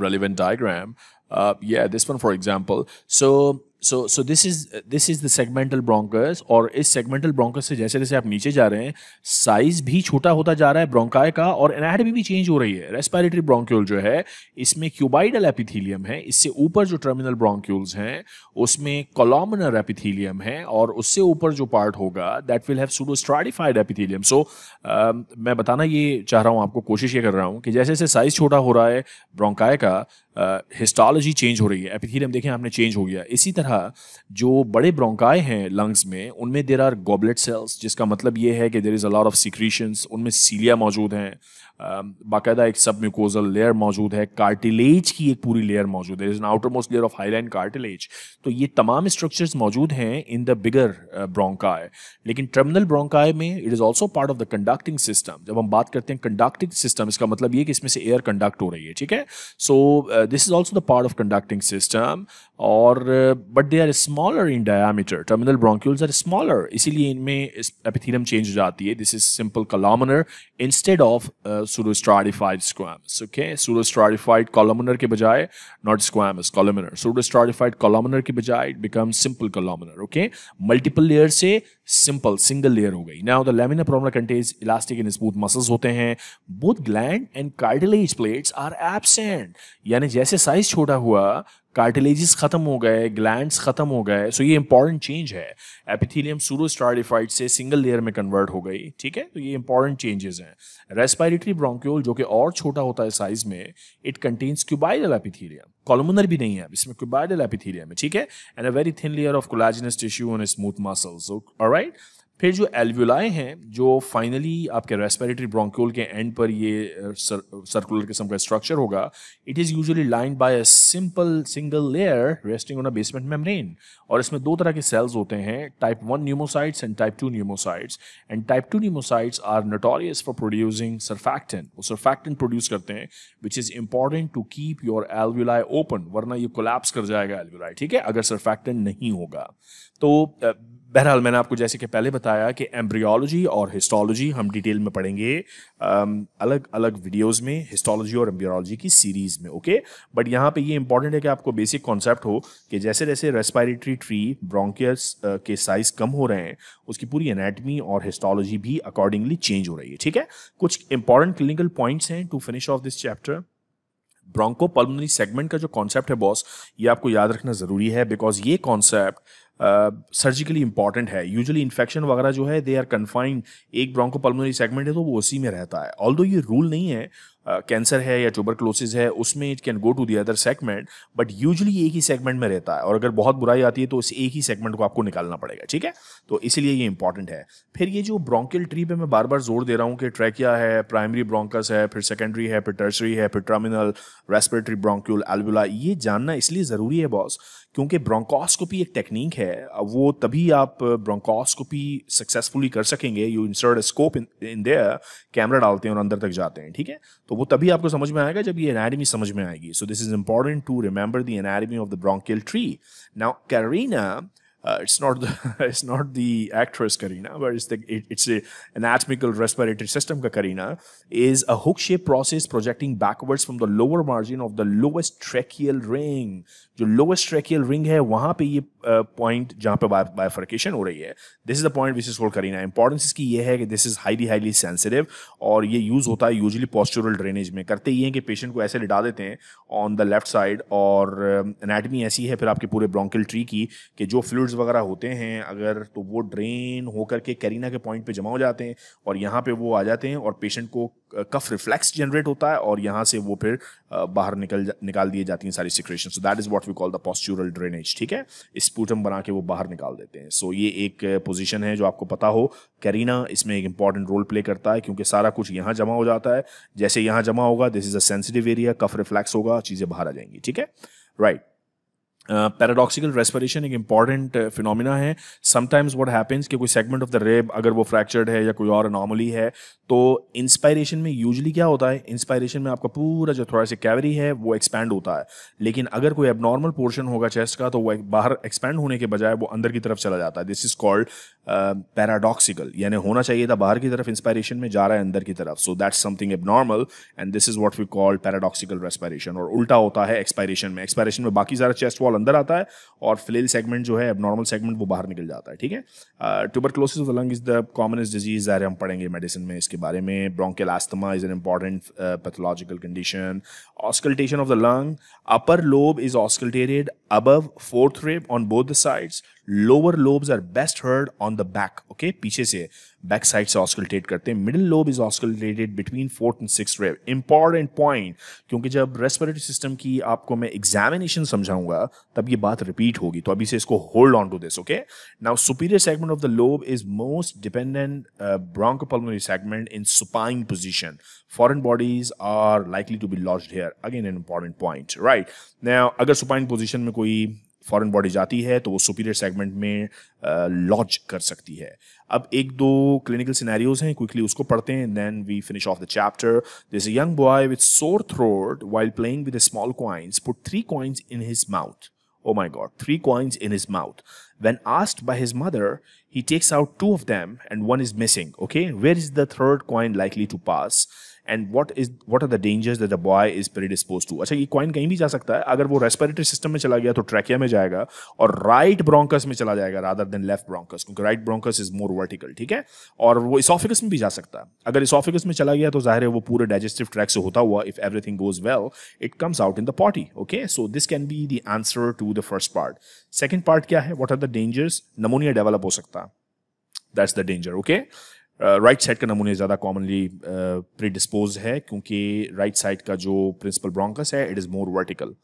Speaker 1: relevant diagram uh, yeah this one for example so so so this is this is the segmental bronchus और इस segmental bronchus से जैसे जैसे आप नीचे जा रहे हैं साइज़ भी छोटा होता जा रहा है ब्रोंकाय का और एनाटमी भी चेंज हो रही है। रेस्पायरेटरी ब्रोंक्यूल जो है, इसमें क्यूबाइडल एपिथीलियम है, इससे ऊपर जो टर्मिनल ब्रोंक्यूल्स हैं, उसमें कोलोमिनर एपिथीलियम है और उससे ऊपर जो पार्ट होगा that will have pseudo stratified epithelium so मैं बताना ये चाह रहा हूँ, आपको कोशिश ये कर रहा हूँ कि जैसे जैसे साइज़ छोटा हो रहा है ब्रोंकाय का हिस्टोलॉजी चेंज हो रही है एपिथीलियम देखें आपने चेंज हो गया। इसी तरह जो बड़े ब्रोंकाए हैं लंग्स में, उनमें देर आर गोबलेट सेल्स जिसका मतलब ये है कि there is a lot of secretions उनमें सीलिया मौजूद हैं। बाकायदा एक सब म्यूकोजल लेयर मौजूद है कार्टिलेज की एक पूरी लेयर मौजूद है is an outermost layer of hyaline cartilage तो ये तमाम स्ट्रक्चर्स मौजूद हैं इन द बिगर ब्रोंकाय लेकिन टर्मिनल ब्रोंकाय में it is also part of the conducting system जब हम बात करते हैं कंडक्टिंग सिस्टम इसका मतलब ये कि इसमें से एयर कंडक्ट हो रही है, ठीक है? So this is also the part of conducting system और but they are smaller in diameter terminal bronchioles are smaller इसीलिए इनमें एपिथीलियम चेंज हो जाती है. This is simple columnar instead of pseudostratified squamous okay pseudostratified columnar के बजाय not squamous columnar stratified columnar के बजाय it become simple columnar okay multiple layer से simple सिंगल लेयर हो गई. Now, the lamina propria contains elastic and smooth muscles होते हैं. Both gland and cartilage plates are absent. यानी जैसे size छोटा हुआ कार्टिलेजेस खत्म हो गए ग्लैंड्स खत्म हो गए सो so ये इंपॉर्टेंट चेंज है एपिथेलियम सूरोस्टार्डिफाइड से सिंगल लेयर में कन्वर्ट हो गई, ठीक है तो ये इंपॉर्टेंट चेंजेस हैं रेस्पायरेटरी ब्रोंक्यूल जो कि और छोटा होता है साइज़ में it contains cuboidal epithelium columnar भी नहीं है, इसमें कोई क्यूबाइडल एपिथीलियम है, ठीक है? And a very thin layer of collagenous tissue on smooth muscles alright फिर जो एल्वुलाई हैं जो फाइनली आपके रेस्पिरेटरी ब्रोंक्यूल के एंड पर ये सर, सर्कुलर किस्म का स्ट्रक्चर होगा it is usually lined by a simple single layer resting on a basement membrane और इसमें दो तरह के सेल्स होते हैं type one pneumocytes and type two pneumocytes and type two pneumocytes are notorious for producing surfactant वो surfactant produce करते हैं which is important to keep your alveoli open वरना ये कोलैप्स कर जाएगा एल्वुलाई ठीक है? अगर सरफैक्टेंट नहीं होगा। तो बहरहाल, मैंने आपको जैसे कि पहले बताया कि एम्ब्रियोलॉजी और हिस्टोलॉजी हम डिटेल में पढ़ेंगे अलग अलग वीडियोस में, हिस्टोलॉजी और एम्ब्रियोलॉजी की सीरीज़ में, ओके? बट यहाँ पे ये इंपॉर्टेंट है कि आपको बेसिक कॉन्सेप्ट हो कि जैसे जैसे रेस्पायरेटरी ट्री ब्रोंकियस के साइज़ कम हो रहे हैं, उसकी पूरी एनाटमी और हिस्टोलॉजी भी अकॉर्डिंगली चेंज हो रही है, ठीक है? कुछ इंपॉर्टेंट क्लिनिकल पॉइंट्स हैं to finish off this chapter broncho pulmonary segment का जो कॉन्सेप्ट है बॉस ये आपको याद रखना ज़रूरी है बिकॉज़ ये कॉन्सेप्ट सर्जिकली इंपॉर्टेंट है। यूजुअली इन्फेक्शन वगैरह जो है दे आर कन्फाइंड एक ब्रोंको पल्मोनरी सेगमेंट है तो वो उसी में रहता है। ऑल ये रूल नहीं है कैंसर uh, है या ट्यूबरक्लोसिस है उसमें it can go to the other segment but usually एक ही सेगमेंट में रहता है। और अगर बहुत बुराई आती है तो इस एक ही सेगमेंट को आपको निकालना पड़ेगा ठीक है? तो इसीलिए ये इंपॉर्टेंट है। फिर ये जो ब्रोंकियल ट्री पे मैं बार बार ज़ोर दे रहा हूँ कि ट्रैकिया है प्राइमरी ब्रोंकस है फिर सेकेंडरी है फिर टर्सरी है फिर टर्मिनल रेस्पिरेटरी ब्रोंक्यूल एल्बुला ये जानना इसलिए ज़रूरी है बॉस क्योंकि ब्रोंकोस्कोपी एक टेक्निक है, वो तभी आप ब्रोंकोस्कोपी सक्सेसफुली कर सकेंगे you insert scope in in there camera डालते हैं और अंदर तक जाते हैं, ठीक है? तो वो तभी आपको समझ में आएगा जब ये एनाटमी समझ में आएगी। So this is important to remember the anatomy of the bronchial tree now carina Uh, it's not the it's not the actress Karina, but it's the it, it's a anatomical respiratory system ka Karina is a hook-shaped process projecting backwards from the lower margin of the lowest tracheal ring. जो lowest tracheal ring है वहाँ पे ये point uh, जहाँ पे bifurcation हो रही है this is the point which is called carina importance इसकी ये है कि this is highly highly sensitive और ये यूज़ होता है यूजली पॉस्चुरल ड्रेनेज में करते ये हैं कि पेशेंट को ऐसे लिटा देते हैं ऑन द लेफ़्ट साइड और एनाटमी uh, ऐसी है फिर आपके पूरे ब्रोंकल ट्री की कि जो फ्लूड्स वगैरह होते हैं अगर तो वो ड्रेन होकर के कैरिना के पॉइंट पे जमा हो जाते हैं और यहाँ पे वो आ जाते हैं और पेशेंट को कफ रिफ्लेक्स जनरेट होता है और यहाँ से वो फिर बाहर निकल निकाल दिए जाती हैं सारी secretion so that is what we call the postural drainage ठीक है? स्पूटम बना के वो बाहर निकाल देते हैं। सो so, ये एक पोजिशन है जो आपको पता हो कैरीना इसमें एक इंपॉर्टेंट रोल प्ले करता है क्योंकि सारा कुछ यहाँ जमा हो जाता है। जैसे यहाँ जमा होगा this is a sensitive area cough reflex होगा चीज़ें बाहर आ जाएँगी ठीक है? Right right. Paradoxical uh, respiration एक इंपॉर्टेंट फिनोमिना है। समटाइम्स व्हाट हैपेंस कि कोई सेगमेंट ऑफ़ द रेब अगर वो फ्रैक्चर्ड है या कोई और अनॉमली है तो इंस्पायरेशन में यूजली क्या होता है? इंस्पायरेशन में आपका पूरा जो थोड़ा सा कैवरी है वो एक्सपैंड होता है। लेकिन अगर कोई एबनॉर्मल पोर्शन होगा चेस्ट का तो वो बाहर एक्सपैंड होने के बजाय वो अंदर की तरफ़ चला जाता है। दिस इज़ कॉल्ड पैराडॉक्सिकल यानी होना चाहिए था बाहर की तरफ़ इंस्पायरेशन में जा रहा है अंदर की तरफ़। So that's something abnormal and this is what we call paradoxical respiration और उल्टा होता है एक्सपायरेशन में। एक्सपायरेशन में बाकी सारा चेस्ट वॉल अंदर आता है और फिलेल सेगमेंट जो है एबनॉर्मल सेगमेंट वो बाहर निकल जाता है, ठीक है? Tuberculosis of the lung is the commonest disease ज़ाहिर हम पढ़ेंगे मेडिसिन में इसके बारे में। Bronchial asthma is an important pathological condition auscultation of the lung upper lobe is auscultated above fourth rib on both the sides lower lobes are best heard on the back okay पीछे से back side से auscultate करते हैं। Middle lobe is auscultated between fourth and six rib important point क्योंकि जब respiratory system की आपको मैं एग्जामिनेशन समझाऊँगा, तब ये बात रिपीट होगी। तो अभी से इसको hold on to this okay now superior segment of the lobe is most dependent bronchopulmonary segment in supine position foreign bodies are likely to be lodged here. Again, an important point, right? Now, अगर supine position में कोई foreign body जाती है तो वो superior segment में launch कर सकती है अब एक दो क्लिनिकल सिनेरियोज हैं क्विकली उसको पढ़ते हैं then we finish off the chapter this young boy with sore throat while playing with small coins put three coins in his mouth Oh my god, three coins in his mouth. When asked by his mother, he takes out two of them and one is missing. Okay, where is the third coin likely to pass? And what is what are the dangers that the boy is predispose to अच्छा ये coin कहीं भी जा सकता है। अगर वो respiratory system में चला गया तो ट्रैकिया में जाएगा और राइट ब्रोंकस में चला जाएगा रादर देन लेफ़्ट ब्रोंकस क्योंकि right bronchus is more vertical ठीक है? और वो इसोफिकस में भी जा सकता है। अगर इसोफिकस में चला गया तो ज़ाहिर है वो पूरे डाइजेस्टिव ट्रैक से होता हुआ if everything goes well it comes out in the potty okay so this can be the answer to the first part second part क्या है? What are the dangers pneumonia develop हो सकता है। That's the danger okay right uh, side का नमूने ज़्यादा commonly predispose है क्योंकि राइट साइड का जो प्रिंसिपल ब्रोंकस है इट इज़ मोर वर्टिकल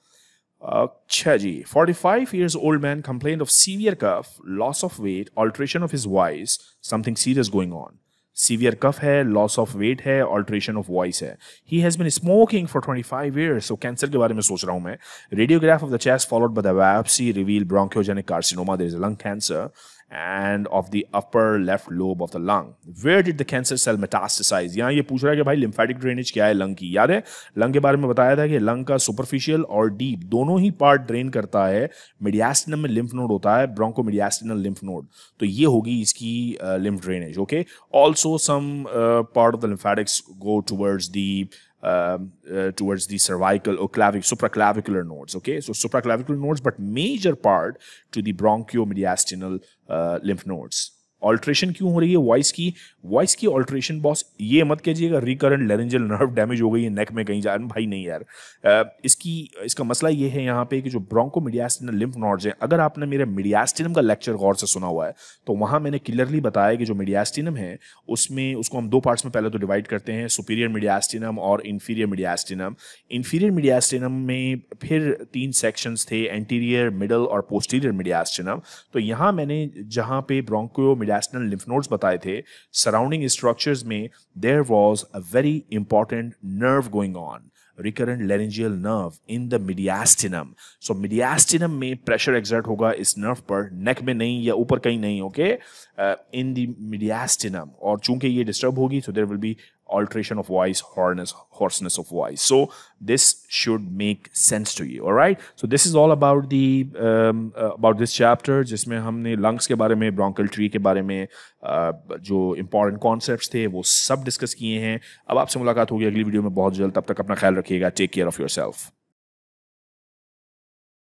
Speaker 1: अच्छा जी 45 years old man complained of severe cough, loss of weight, alteration of his voice, something serious going on. Severe cough है लॉस ऑफ़ वेट है alteration of voice है. He has been smoking for 25 years so cancer के बारे में सोच रहा हूँ मैं. Radiograph of the chest followed by the biopsy reveal bronchiogenic carcinoma there is lung cancer and of the upper left lobe of the lung. Where did the cancer cell metastasize? यहाँ ये पूछ रहा है कि भाई लिम्फेटिक ड्रेनेज क्या है lung की? याद है? लंग के बारे में बताया था कि लंग का सुपरफिशियल और डीप दोनों ही पार्ट ड्रेन करता है। मीडियास्टिनम में लिम्फ नोड होता है ब्रोंको मीडियास्टिनल लिम्फ नोड तो ये होगी इसकी lymph drainage okay also some part of the lymphatics go towards the um, uh, towards the cervical or clavic, supraclavicular nodes. Okay, so supraclavicular nodes, but major part to the bronchiomediastinal uh, lymph nodes. Alteration क्यों हो रही है voice की? Voice की alteration boss ये मत कीजिएगा recurrent लेरेंजल nerve damage हो गई है नेक में कहीं जा भाई नहीं यार। इसकी, इसका मसला ये है यहाँ पे कि जो ब्रोंको मीडियास्टिनल लिम्फ नॉड्स हैं, अगर आपने मेरे मीडियास्टिनम का लेक्चर गौर से सुना हुआ है तो वहाँ मैंने क्लियरली बताया कि जो मीडियास्टिनम है, उसमें, उसको हम दो पार्ट्स में पहले तो डिवाइड करते हैं सुपीरियर मीडियास्टिनम और इन्फीरियर मीडियास्टिनम इन्फीरियर मीडियास्टिनम में फिर तीन सेक्शंस थे एंटीरियर मिडल और पोस्टीरियर मीडियास्टिनम तो यहाँ मैंने जहाँ पे ब्रोंको मीडियास्टिनल लिम्फ नोड्स बताए थे सराउंडिंग स्ट्रक्चर्स में there was a very important nerve going on recurrent laryngeal nerve in the mediastinum so mediastinum में प्रेशर एग्जर्ट होगा इस नर्व पर नेक में नहीं या ऊपर कहीं नहीं ओके इन द मिडियास्टिनम और चूँकि ये डिस्टर्ब होगी so there will be alteration of voice, hoarseness, hoarseness of voice. So this should make sense to you. All right. So this is all about the um, uh, about this chapter, जिसमें हमने lungs के बारे में, bronchial tree के बारे में uh, जो important concepts थे वो सब discuss किए हैं अब आपसे मुलाकात होगी अगली वीडियो में बहुत जल्द तब तक अपना ख्याल रखिएगा take care of your self